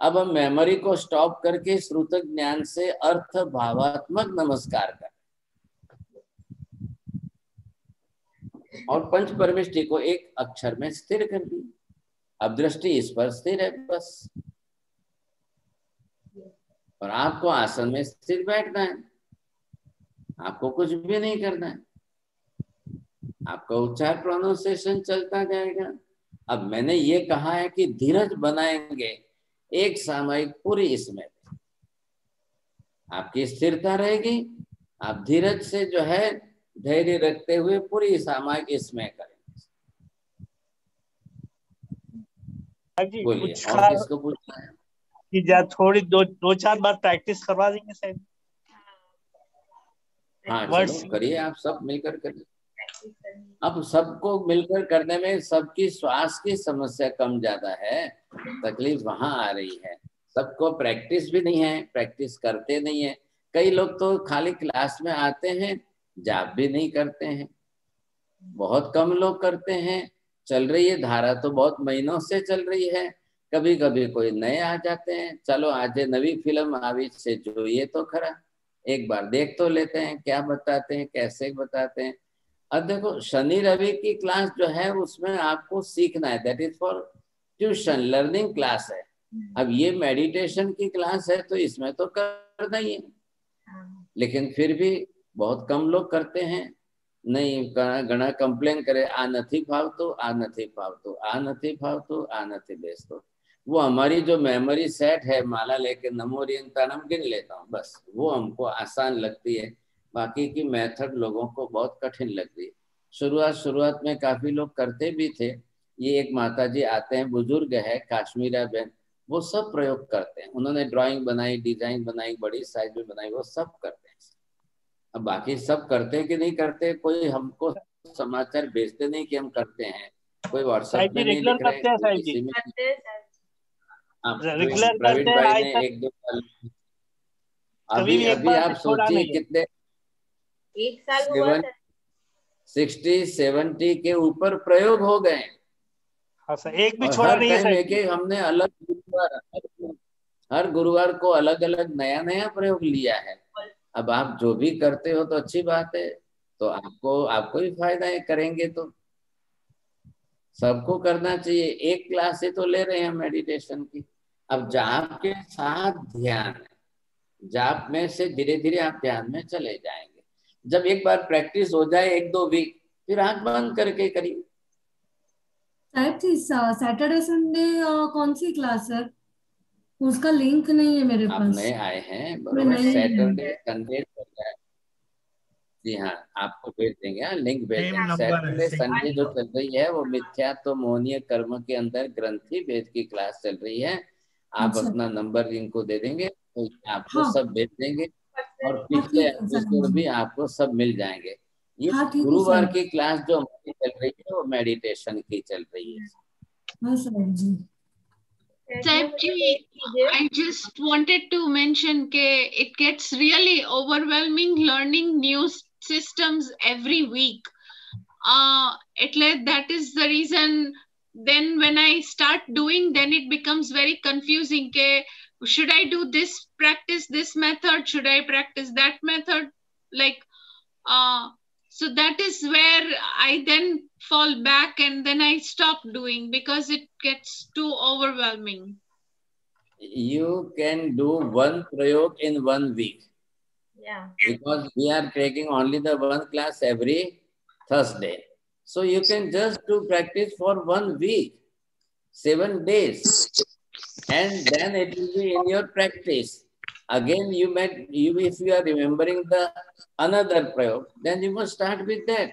अब हम मेमोरी को स्टॉप करके श्रुत ज्ञान से अर्थ भावात्मक नमस्कार कर। और पंच परमिष्टि को एक अक्षर में स्थिर कर दी। अब दृष्टि इस पर स्थिर है, बस। और आपको आसन में स्थिर बैठना है। आपको कुछ भी नहीं करना है। आपका उच्चार प्रोनाउंसिएशन चलता जाएगा। अब मैंने ये कहा है कि धीरज बनाएँगे एक सामयिक पूरी इसमें। आपकी स्थिरता रहेगी। आप धीरज से जो है धैर्य रखते हुए पूरी सामयिक इसमें
करेंगे। बोलिए और किसको पूछना है? कि जा थोड़ी दो दो चार बार प्रैक्टिस करवा देंगे शायद।
हाँ करिए आप सब मिलकर करिए। अब सबको मिलकर करने में सबकी श्वास की समस्या कम ज़्यादा है तकलीफ़ वहाँ आ रही है। सबको प्रैक्टिस भी नहीं है प्रैक्टिस करते नहीं है। कई लोग तो खाली क्लास में आते हैं जाप भी नहीं करते हैं। बहुत कम लोग करते हैं चल रही है धारा तो बहुत महीनों से चल रही है। कभी कभी कोई नए आ जाते हैं। चलो, आज नवी फ़िल्म आवी से जो ये तो खरा। एक बार देख तो लेते हैं, क्या बताते हैं, कैसे बताते हैं। अब देखो, शनि रवि की क्लास जो है, उसमें आपको सीखना है। That is for tuition learning class है। अब ये मेडिटेशन की क्लास है तो इसमें तो करना ही है। लेकिन फिर भी बहुत कम लोग करते हैं। नहीं घना कंप्लेन करे, आ नहीं फावतो आ नहीं फावतो आ नहीं फावतो आ नहीं बेचतो वो हमारी जो मेमोरी सेट है माला लेके नमोरियंतानम गिन लेता हूँ बस। वो हमको आसान लगती है। बाकी की मेथड लोगों को बहुत कठिन लगती है। शुरुआत शुरुआत में काफ़ी लोग करते भी थे। ये एक माता जी आते हैं बुज़ुर्ग है काश्मीरा बहन वो सब प्रयोग करते हैं। उन्होंने ड्राइंग बनाई डिज़ाइन बनाई बड़ी साइज़ में बनाई वो सब करते हैं। अब बाकी सब करते कि नहीं करते कोई हमको समाचार भेजते नहीं कि हम करते हैं। कोई व्हाट्सएप में नहीं लिख रहे प्रवीण भाई ने एक दो अभी अभी आप सोचिए कितने
एक साल हुआ
सिक्सटी सेवेंटी के ऊपर प्रयोग हो गए।
हाँ एक भी छोड़ा नहीं है
हमने अलग गुरुवार हर गुरुवार को अलग अलग नया नया प्रयोग लिया है। अब आप जो भी करते हो तो अच्छी बात है। तो आपको आपको ही फ़ायदा है करेंगे तो। सबको करना चाहिए। एक क्लास से तो ले रहे हैं मेडिटेशन की। अब जाप के साथ ध्यान है जाप में से धीरे धीरे आप ध्यान में चले जाएँगे। जब एक बार प्रैक्टिस हो जाए एक दो वीक फिर आँख बंद करके करिए।
साहब जी सैटरडे संडे कौन सी क्लास है उसका लिंक नहीं है मेरे पास।
नए आए हैं सैटरडे संडे जी हाँ आपको भेज देंगे लिंक भेज देंगे। सैटरडे संडे जो चल रही है वो मिथ्या तो मोहनीय कर्म के अंदर ग्रंथि भेद की क्लास चल रही है। आप अच्छा। अपना नंबर इनको दे देंगे तो आपको हाँ। सब भेज देंगे और हाँ, पिछले एपिसोड भी आपको सब मिल जाएंगे ये हाँ, गुरुवार की क्लास जो हमारी चल रही है वो मेडिटेशन की चल रही है
हाँ,
Saib ji, I just wanted to mention that it gets really overwhelming learning new systems every week. Uh, એટલે that is the reason then when I start doing, then it becomes very confusing. Ke, should I do this, practice this method? Should I practice that method? Like, uh, so that is where I then fall back and then I stop doing because it gets too overwhelming.
You can do one prayog in one week.
Yeah.
Because we are taking only the one class every Thursday. So you can just do practice for one week, seven days, and then it will be in your practice. again you might you if you are remembering the another prayog then you must start with that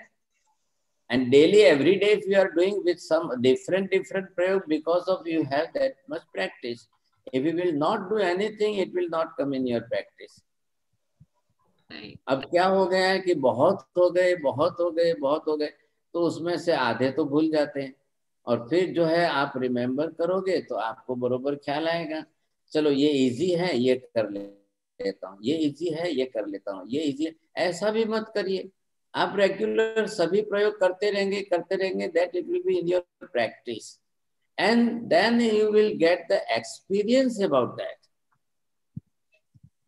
and daily every day if you are doing with some different different prayog because of you have that much practice if you will not do anything it will not come in your practice अब क्या हो गया है कि बहुत हो गए बहुत हो गए बहुत हो गए तो उसमें से आधे तो भूल जाते हैं। और फिर जो है, आप रिमेम्बर करोगे तो आपको बरोबर ख्याल आएगा। चलो, ये इजी है, ये कर लेता हूँ। ये इजी है, ये कर लेता हूँ। ये इजी ऐसा भी मत करिए। आप रेगुलर सभी प्रयोग करते रहेंगे करते रहेंगे। That it will be in your practice and then you will get the experience about that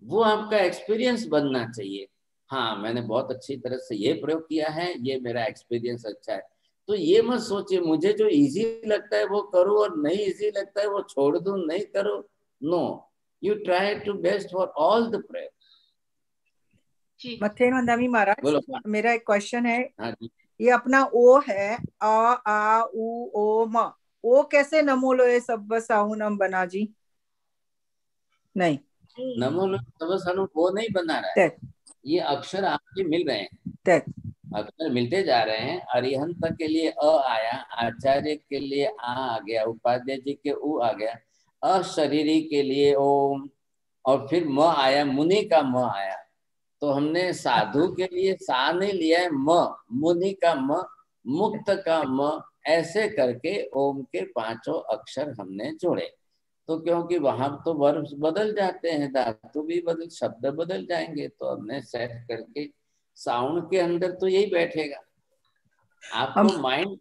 वो आपका एक्सपीरियंस बनना चाहिए। हाँ मैंने बहुत अच्छी तरह से ये प्रयोग किया है ये मेरा एक्सपीरियंस अच्छा है। तो ये मत सोचिए मुझे जो इजी लगता है वो करो और नहीं इजी लगता है वो छोड़ दू नहीं करो। No you try to best for all the prayog
मथे नंदामी महाराज मेरा एक क्वेश्चन है।
हाँ जी।
ये अपना ओ है आ आ उ ओ म। ओ कैसे नमो लोए सब साहुनम बना जी? नहीं।
नमो लोग सब वो नहीं बना रहा है। ये अक्षर आपके मिल रहे हैं। अक्षर मिलते जा रहे हैं। अरिहंत के लिए अ आया आचार्य के लिए आ आ गया उपाध्याय जी के उ आ गया अशरीरी के लिए ओम और फिर म आया मुनि का म आया। तो हमने साधु के लिए सा नहीं लिया है म मुनि का म मुक्त का म ऐसे करके ओम के पाँचों अक्षर हमने जोड़े। तो क्योंकि वहाँ तो वर्ब बदल जाते हैं धातु भी बदल शब्द बदल जाएँगे तो हमने सेट करके साउंड के अंदर तो यही बैठेगा। आपको माइंड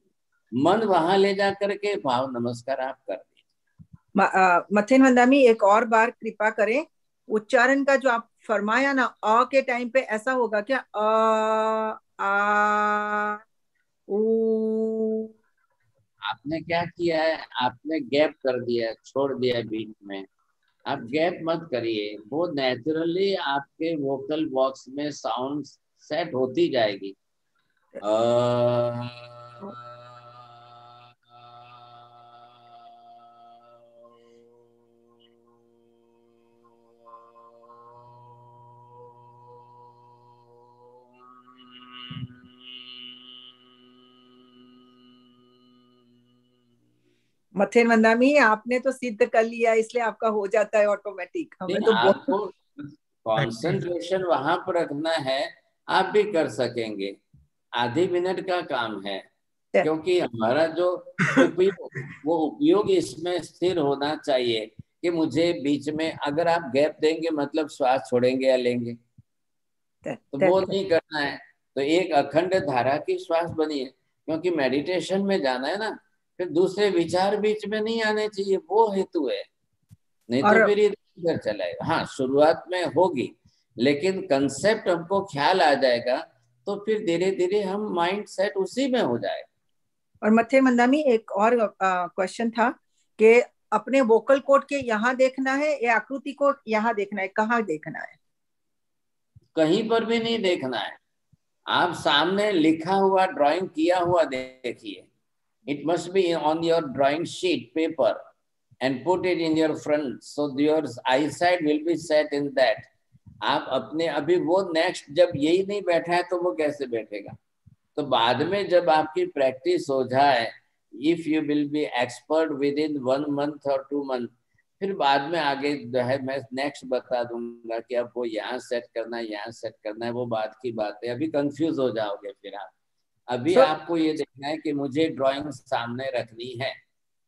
मन वहाँ ले जा करके भाव नमस्कार आप कर
मथिन वंदामी एक और बार कृपा करें। उच्चारण का जो आप फरमाया ना अ के टाइम पे ऐसा होगा क्या? अ आ उ
आपने क्या किया है? आपने गैप कर दिया छोड़ दिया बीच में। आप गैप मत करिए। वो नेचुरली आपके वोकल बॉक्स में साउंड सेट होती जाएगी। आ,
मथेन वंदामी आपने तो सिद्ध कर लिया इसलिए आपका हो जाता है ऑटोमेटिक हमें तो
आपको कंसंट्रेशन वहाँ पर रखना है आप भी कर सकेंगे। आधे मिनट का काम है क्योंकि हमारा जो उपयोग वो उपयोग इसमें स्थिर होना चाहिए कि मुझे बीच में अगर आप गैप देंगे मतलब श्वास छोड़ेंगे या लेंगे। तो वो नहीं करना है। तो एक अखंड धारा की श्वास बनी है क्योंकि मेडिटेशन में जाना है ना फिर दूसरे विचार बीच में नहीं आने चाहिए वो हेतु है। नहीं तो फिर इधर चलाएगा। हाँ शुरुआत में होगी लेकिन कंसेप्ट हमको ख्याल आ जाएगा तो फिर धीरे धीरे हम माइंड सेट उसी में हो जाए।
और मथे मंदामी एक और क्वेश्चन था कि अपने वोकल कोड के यहाँ देखना है या आकृति को यहाँ देखना है कहाँ देखना है?
कहीं पर भी नहीं देखना है। आप सामने लिखा हुआ ड्राइंग किया हुआ देखिए। It must be on your drawing sheet paper and put it in your front so your eyesight will be set in that. आप अपने, अभी वो नेक्स्ट जब यही नहीं बैठा है तो वो कैसे बैठेगा? तो बाद में जब आपकी प्रैक्टिस हो जाए if you will be expert within one month और टू मंथ फिर बाद में आगे जो है मैं नेक्स्ट बता दूँगा कि अब वो यहाँ सेट करना है, यहाँ सेट करना है, वो बात की बात है। अभी कंफ्यूज हो जाओगे फिर आप। अभी so, आपको ये देखना है कि मुझे ड्राइंग सामने रखनी है।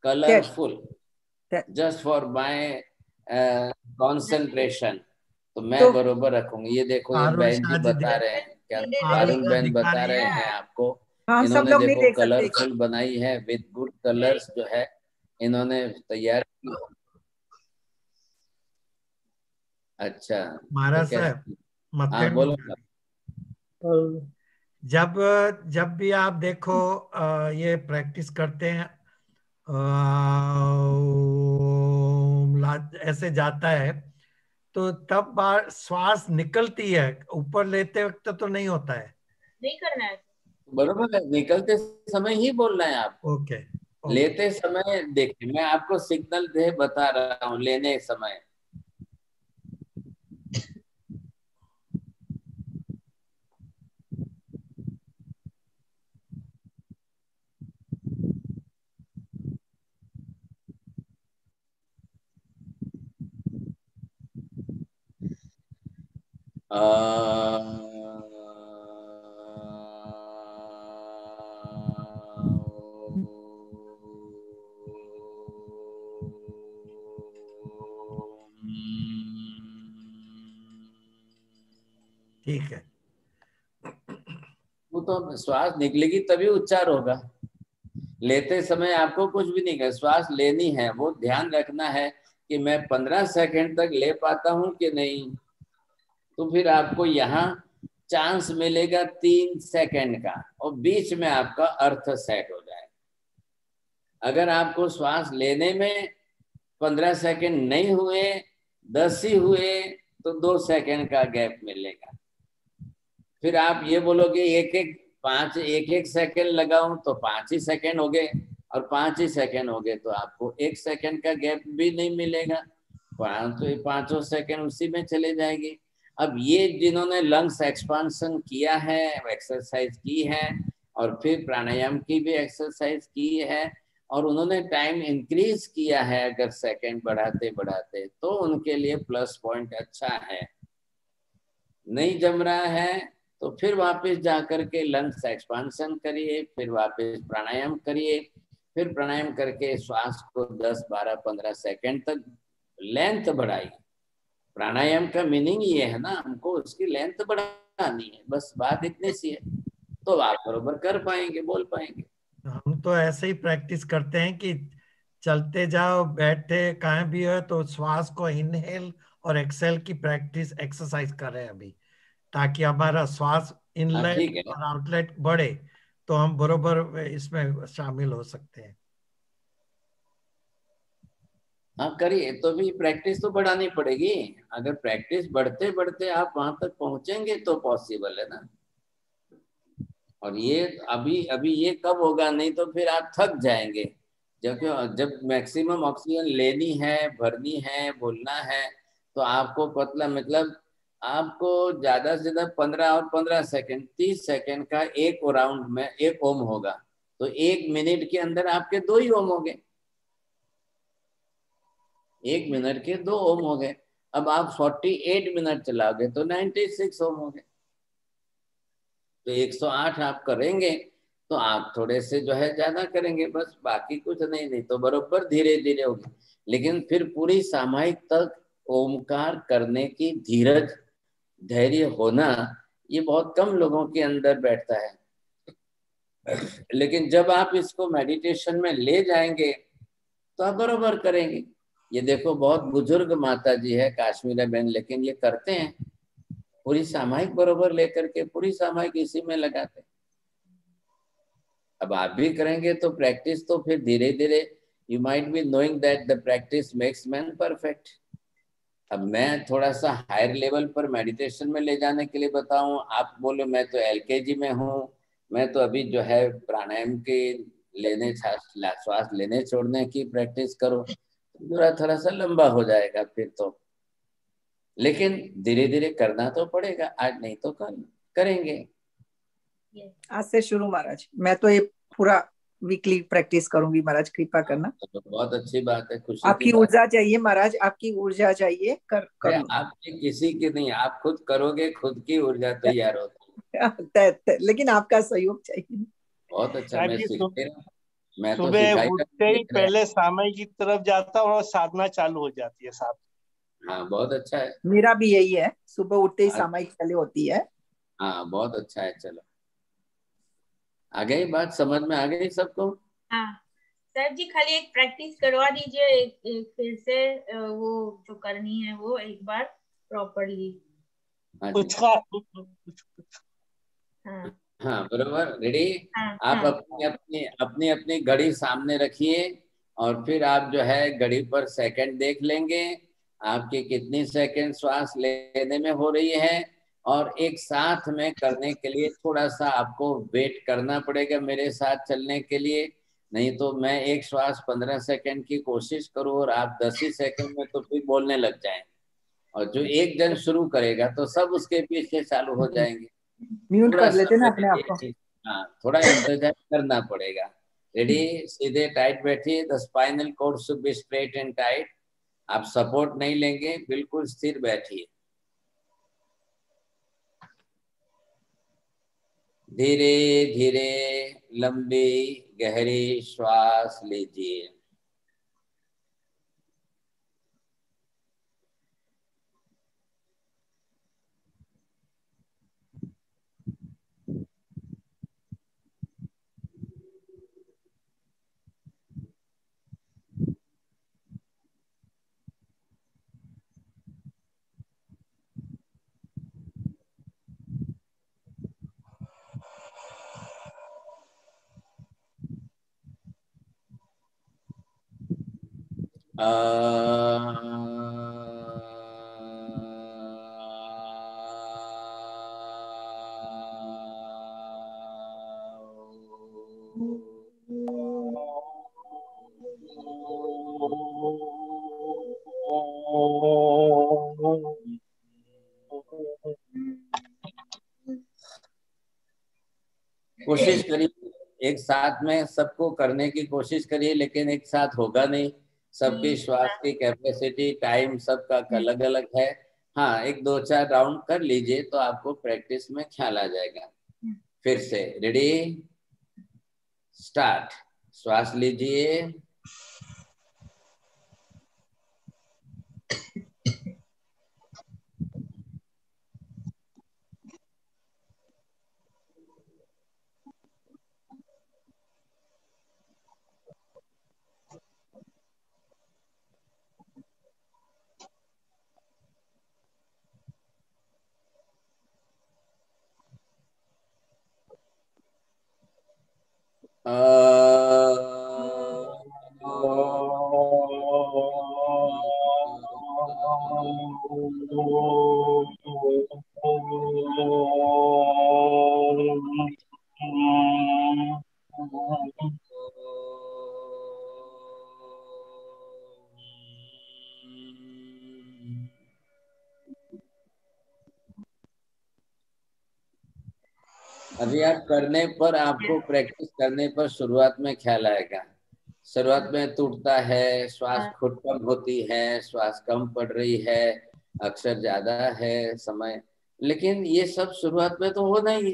Colourful just for my concentration तो मैं तो, बरोबर रखूँगी। ये देखो ये बहन जी बता रहे हैं क्या? अरुण बहन बता रहे हैं आपको।
हाँ,
इन्होंने देखो कलरफुल बनाई है विद गुड कलर्स जो है इन्होंने तैयार की। अच्छा
महाराज साहब हाँ बोलो। जब जब भी आप देखो ये प्रैक्टिस करते हैं ऐसे जाता है तो तब बार श्वास निकलती है ऊपर लेते वक्त तो नहीं होता है।
नहीं करना है।
बरोबर है निकलते समय ही बोलना है आप।
Okay, okay.
लेते समय देखिए मैं आपको सिग्नल दे बता रहा हूँ लेने समय।
ठीक है।
वो तो श्वास निकलेगी तभी उच्चार होगा। लेते समय आपको कुछ भी नहीं कर श्वास लेनी है, वो ध्यान रखना है कि मैं पंद्रह सेकंड तक ले पाता हूँ कि नहीं। तो फिर आपको यहाँ चांस मिलेगा तीन सेकंड का और बीच में आपका अर्थ सेट हो जाए। अगर आपको श्वास लेने में पंद्रह सेकंड नहीं हुए, दस ही हुए तो दो सेकंड का गैप मिलेगा। फिर आप ये बोलोगे, एक एक, पाँच, एक एक सेकंड लगाऊँ तो पाँच ही सेकंड हो गए और पाँच ही सेकंड हो गए तो आपको एक सेकंड का गैप भी नहीं मिलेगा। तो पाँचों सेकंड उसी में चले जाएगी। अब ये जिन्होंने लंग्स एक्सपांसन किया है एक्सरसाइज की है और फिर प्राणायाम की भी एक्सरसाइज की है और उन्होंने टाइम इंक्रीज किया है अगर सेकंड बढ़ाते बढ़ाते तो उनके लिए प्लस पॉइंट अच्छा है। नहीं जम रहा है तो फिर वापस जाकर के लंग्स एक्सपांसन करिए फिर वापस प्राणायाम करिए फिर प्राणायाम करके श्वास को 10, 12, 15 सेकंड तक लेंथ बढ़ाइए। प्राणायाम का मीनिंग ये है ना हमको उसकी लेंथ बढ़ानी है बस बात इतनी सी है। तो आप बरोबर कर पाएँगे बोल पाएँगे।
हम तो ऐसे ही प्रैक्टिस करते हैं कि चलते जाओ बैठे कहीं भी हो तो श्वास को इनहेल और एक्सेल की प्रैक्टिस एक्सरसाइज कर रहे हैं अभी ताकि हमारा श्वास इनलेट और आउटलेट बढ़े तो हम बरोबर इसमें शामिल हो सकते हैं।
हाँ करिए तो भी प्रैक्टिस तो बढ़ानी पड़ेगी। अगर प्रैक्टिस बढ़ते बढ़ते आप वहाँ तक पहुँचेंगे तो पॉसिबल है ना। और ये अभी अभी ये कब होगा, नहीं तो फिर आप थक जाएँगे। जब जब मैक्सिमम ऑक्सीजन लेनी है, भरनी है बोलना है तो आपको पतला मतलब आपको ज़्यादा से ज़्यादा पंद्रह और पंद्रह सेकंड तीस सेकंड का एक राउंड में एक ओम होगा। तो एक मिनट के अंदर आपके दो ही ओम हो गए एक मिनट के दो ओम हो गए। अब आप 48 मिनट चलाओगे तो 96 ओम हो गए। तो 108 आप करेंगे तो आप थोड़े से जो है ज़्यादा करेंगे, बस बाकी कुछ नहीं नहीं तो बरोबर धीरे धीरे होगी। लेकिन फिर पूरी सामायिक तक ओमकार करने की धीरज, धैर्य होना, ये बहुत कम लोगों के अंदर बैठता है। लेकिन जब आप इसको मेडिटेशन में ले जाएँगे तो आप बरोबर करेंगे। ये देखो, बहुत बुज़ुर्ग माता जी है काश्मीर बहन, लेकिन ये करते हैं। पूरी सामायिक बरोबर लेकर के, पूरी सामायिक इसी में लगाते अब आप भी करेंगे तो प्रैक्टिस तो फिर धीरे धीरे you might be knowing that the practice makes man perfect अब मैं थोड़ा सा हायर लेवल पर मेडिटेशन में ले जाने के लिए बताऊँ, आप बोले, मैं तो एलकेजी में हूँ, मैं तो अभी जो है प्राणायाम के लेने, श्वास लेने, छोड़ने की प्रैक्टिस करो। पूरा थोड़ा सा लंबा हो जाएगा फिर तो। लेकिन धीरे धीरे करना तो पड़ेगा आज नहीं तो कर करेंगे।
आज से शुरू महाराज। मैं तो ये पूरा वीकली प्रैक्टिस करूँगी महाराज कृपा करना।
तो बहुत अच्छी बात है खुशी
आपकी ऊर्जा चाहिए महाराज आपकी ऊर्जा चाहिए कर
करो आपकी किसी की नहीं आप खुद करोगे खुद की ऊर्जा तैयार
होती है लेकिन आपका सहयोग चाहिए।
बहुत अच्छा मैं सीखते
मैं तो सुबह उठते ही पहले सामय की तरफ़ जाता हूँ और साधना चालू हो जाती है साथ।
हाँ बहुत अच्छा है।
मेरा भी यही है सुबह उठते ही सामायिक पहले होती है।
हाँ बहुत अच्छा है चलो। आ गई बात समझ में आ गई सबको?
हाँ। सर जी खाली एक प्रैक्टिस करवा दीजिए एक, एक फिर से वो जो करनी है वो एक बार प्रॉपरली।
कुछ।
हाँ। हाँ बरोबर? रेडी हाँ, आप हाँ. अपनी अपनी अपनी अपनी घड़ी सामने रखिए और फिर आप जो है घड़ी पर सेकंड देख लेंगे। आपकी कितनी सेकंड श्वास लेने में हो रही है और एक साथ में करने के लिए थोड़ा सा आपको वेट करना पड़ेगा मेरे साथ चलने के लिए। नहीं तो मैं एक श्वास पंद्रह सेकंड की कोशिश करूँ और आप दस ही सेकंड में तो फिर बोलने लग जाएँ। और जो एक जन शुरू करेगा तो सब उसके पीछे चालू हो जाएँगे।
म्यूट कर लेते ना अपने आप को।
हाँ थोड़ा इंतज़ार करना पड़ेगा। रेडी सीधे टाइट बैठिए। The spinal cord should be straight and tight आप सपोर्ट नहीं लेंगे बिल्कुल स्थिर बैठिए। धीरे धीरे लंबी गहरी श्वास लीजिए। कोशिश करिए, एक साथ में सबको करने की कोशिश करिए, लेकिन एक साथ होगा नहीं। सबकी हम्म। श्वास की कैपेसिटी टाइम सबका अलग अलग है। हाँ एक दो चार राउंड कर लीजिए तो आपको प्रैक्टिस में ख्याल आ जाएगा। हम्म। फिर से रेडी स्टार्ट श्वास लीजिए। अभी करने पर आपको प्रैक्टिस करने पर शुरुआत में ख्याल आएगा। शुरुआत में टूटता है श्वास हाँ। खुद कम होती है श्वास कम पड़ रही है अक्सर ज़्यादा है समय। लेकिन ये सब शुरुआत में तो होना ही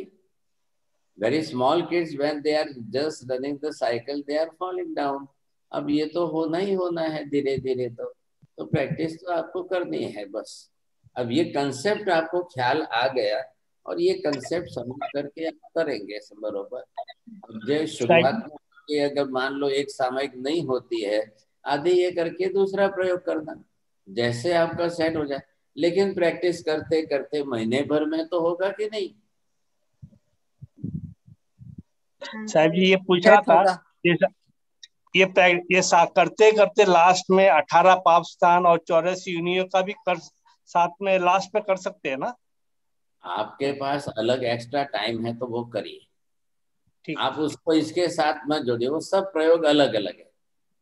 very small kids when they are just running the cycle they are falling down अब ये तो होना ही होना है धीरे धीरे तो। तो प्रैक्टिस तो आपको करनी है बस। अब ये कंसेप्ट आपको ख्याल आ गया। और ये कंसेप्ट समझ करके आप करेंगे बरोबर। जो शुरुआत में अगर मान लो एक सामयिक नहीं होती है आधे ये करके दूसरा प्रयोग करना जैसे आपका सेट हो जाए। लेकिन प्रैक्टिस करते करते महीने भर में तो होगा कि नहीं?
साहब जी ये पूछा था ये ये ये करते करते लास्ट में अठारह पाप स्थान और चौरासी यूनियो का भी कर साथ में लास्ट में कर सकते हैं ना?
आपके पास अलग एक्स्ट्रा टाइम है तो वो करिए। आप उसको इसके साथ मत जोड़िए वो सब प्रयोग अलग अलग है।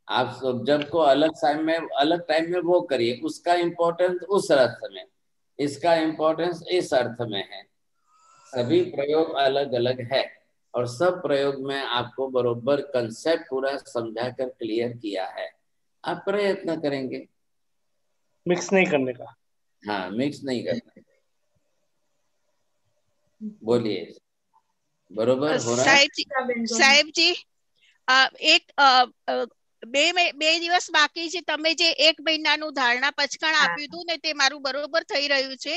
आप जब को अलग टाइम में अलग टाइम में वो करिए उसका इम्पोर्टेंस उस अर्थ में इसका इम्पोर्टेंस इस अर्थ में है। सभी प्रयोग अलग अलग है और सब प्रयोग में आपको बरोबर कंसेप्ट पूरा समझा कर क्लियर किया है। आप प्रयत्न करेंगे।
मिक्स नहीं करने का।
हाँ मिक्स नहीं करना।
બોલીએ બરોબર સાહેબજી એક બે બે દિવસ બાકી છે. તમે જે એક મહિનાનું ધારણા પચકાણ આપ્યું હતું ને તે મારું બરોબર થઈ રહ્યું છે.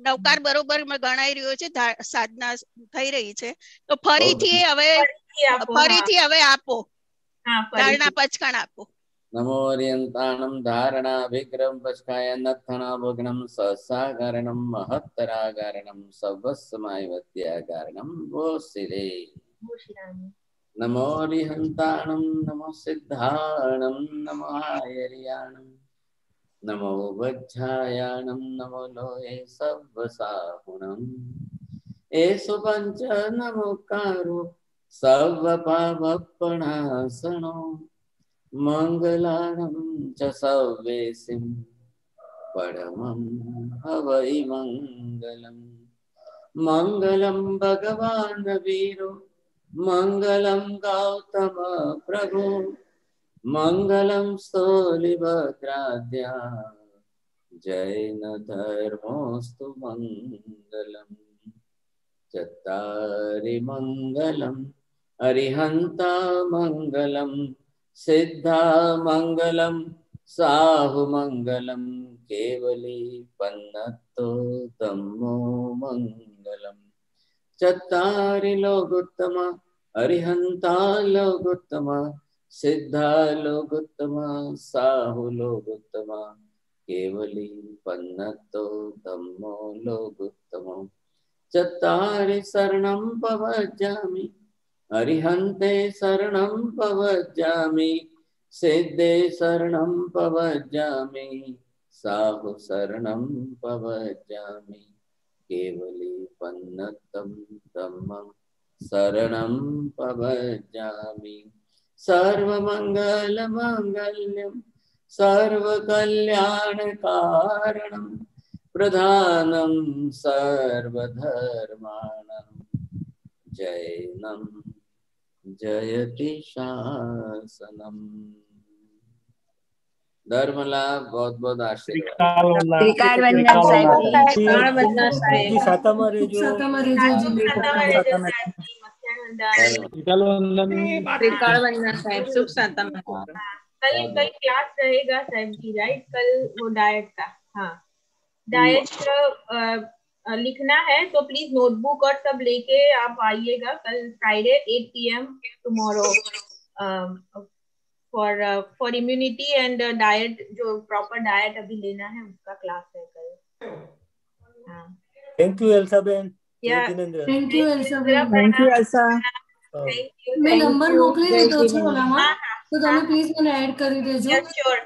નવકાર બરોબર ગણાઈ રહ્યો છે. સાધના થઈ રહી છે. તો ફરીથી હવે ફરીથી હવે આપો. ધારણા પચકાણ આપો.
नमोऽर्यन्ताणं धारणाभिग्रहं पश्कायन्नत्थणाभग्नं सहसाकारणं महत्तराकारणं सवस्समायवत्याकारणं वो शिरे नमोऽरिहन्ताणं नमो सिद्धाणं नमो आयर्याणं नमो वज्झायाणं नमो लोये सवसाहुणम् एषु पञ्च नमोकारो सर्वपावपणासनो मङ्गलानं च सव्येसिं परमं हवै मङ्गलम् मङ्गलं भगवान् वीरो मङ्गलं गौतम प्रभु मङ्गलं जैन धर्मोऽस्तु मङ्गलम् चत्तारि मङ्गलम् अरिहन्ता मङ्गलम् सिद्धा मङ्गलम् साहुमङ्गलम् केवली पन्नतो तमो मङ्गलम् चत्तारि लोगोत्तम अरिहन्ता लोगोत्तम सिद्धा लोगोत्तम साहु लोगोत्तम केवली पन्नतो धम्मो लोगोत्तम चत्तारि शरणं पवज्जामि अरिहन्ते शरणं पवज्जामि सिद्धे शरणं पवज्जामि साहु शरणं पवज्जामि केवली पन्नतं धम्मं शरणं पवज्जामि सर्वमङ्गलमाङ्गल्यं, सर्वकल्याणकारणं, प्रधानं सर्वधर्माणां। जैनं जयति शासनम् धर्म लाभ बहुत बहुत आशीर्वाद।
कल कल क्लास रहेगा साहब जी राइट कल वो डाइट का हाँ। डाइट अ, लिखना है तो प्लीज नोटबुक और सब लेके आप आइएगा कल Friday 8 PM tomorrow for for immunity and diet जो प्रॉपर डाइट अभी लेना है उसका क्लास है कल हाँ
थैंक यू एल्सा बहन
Yeah.
Jitendra
thank you Elsa
Indra,
બેન
thank you Elsa
Thank you.
મેં
Thank
નંબર
you.
મોકલી દીધો છે
હા,
ઓલામાં તો તમે પ્લીઝ મને એડ કરી દેજો
Yes, sure.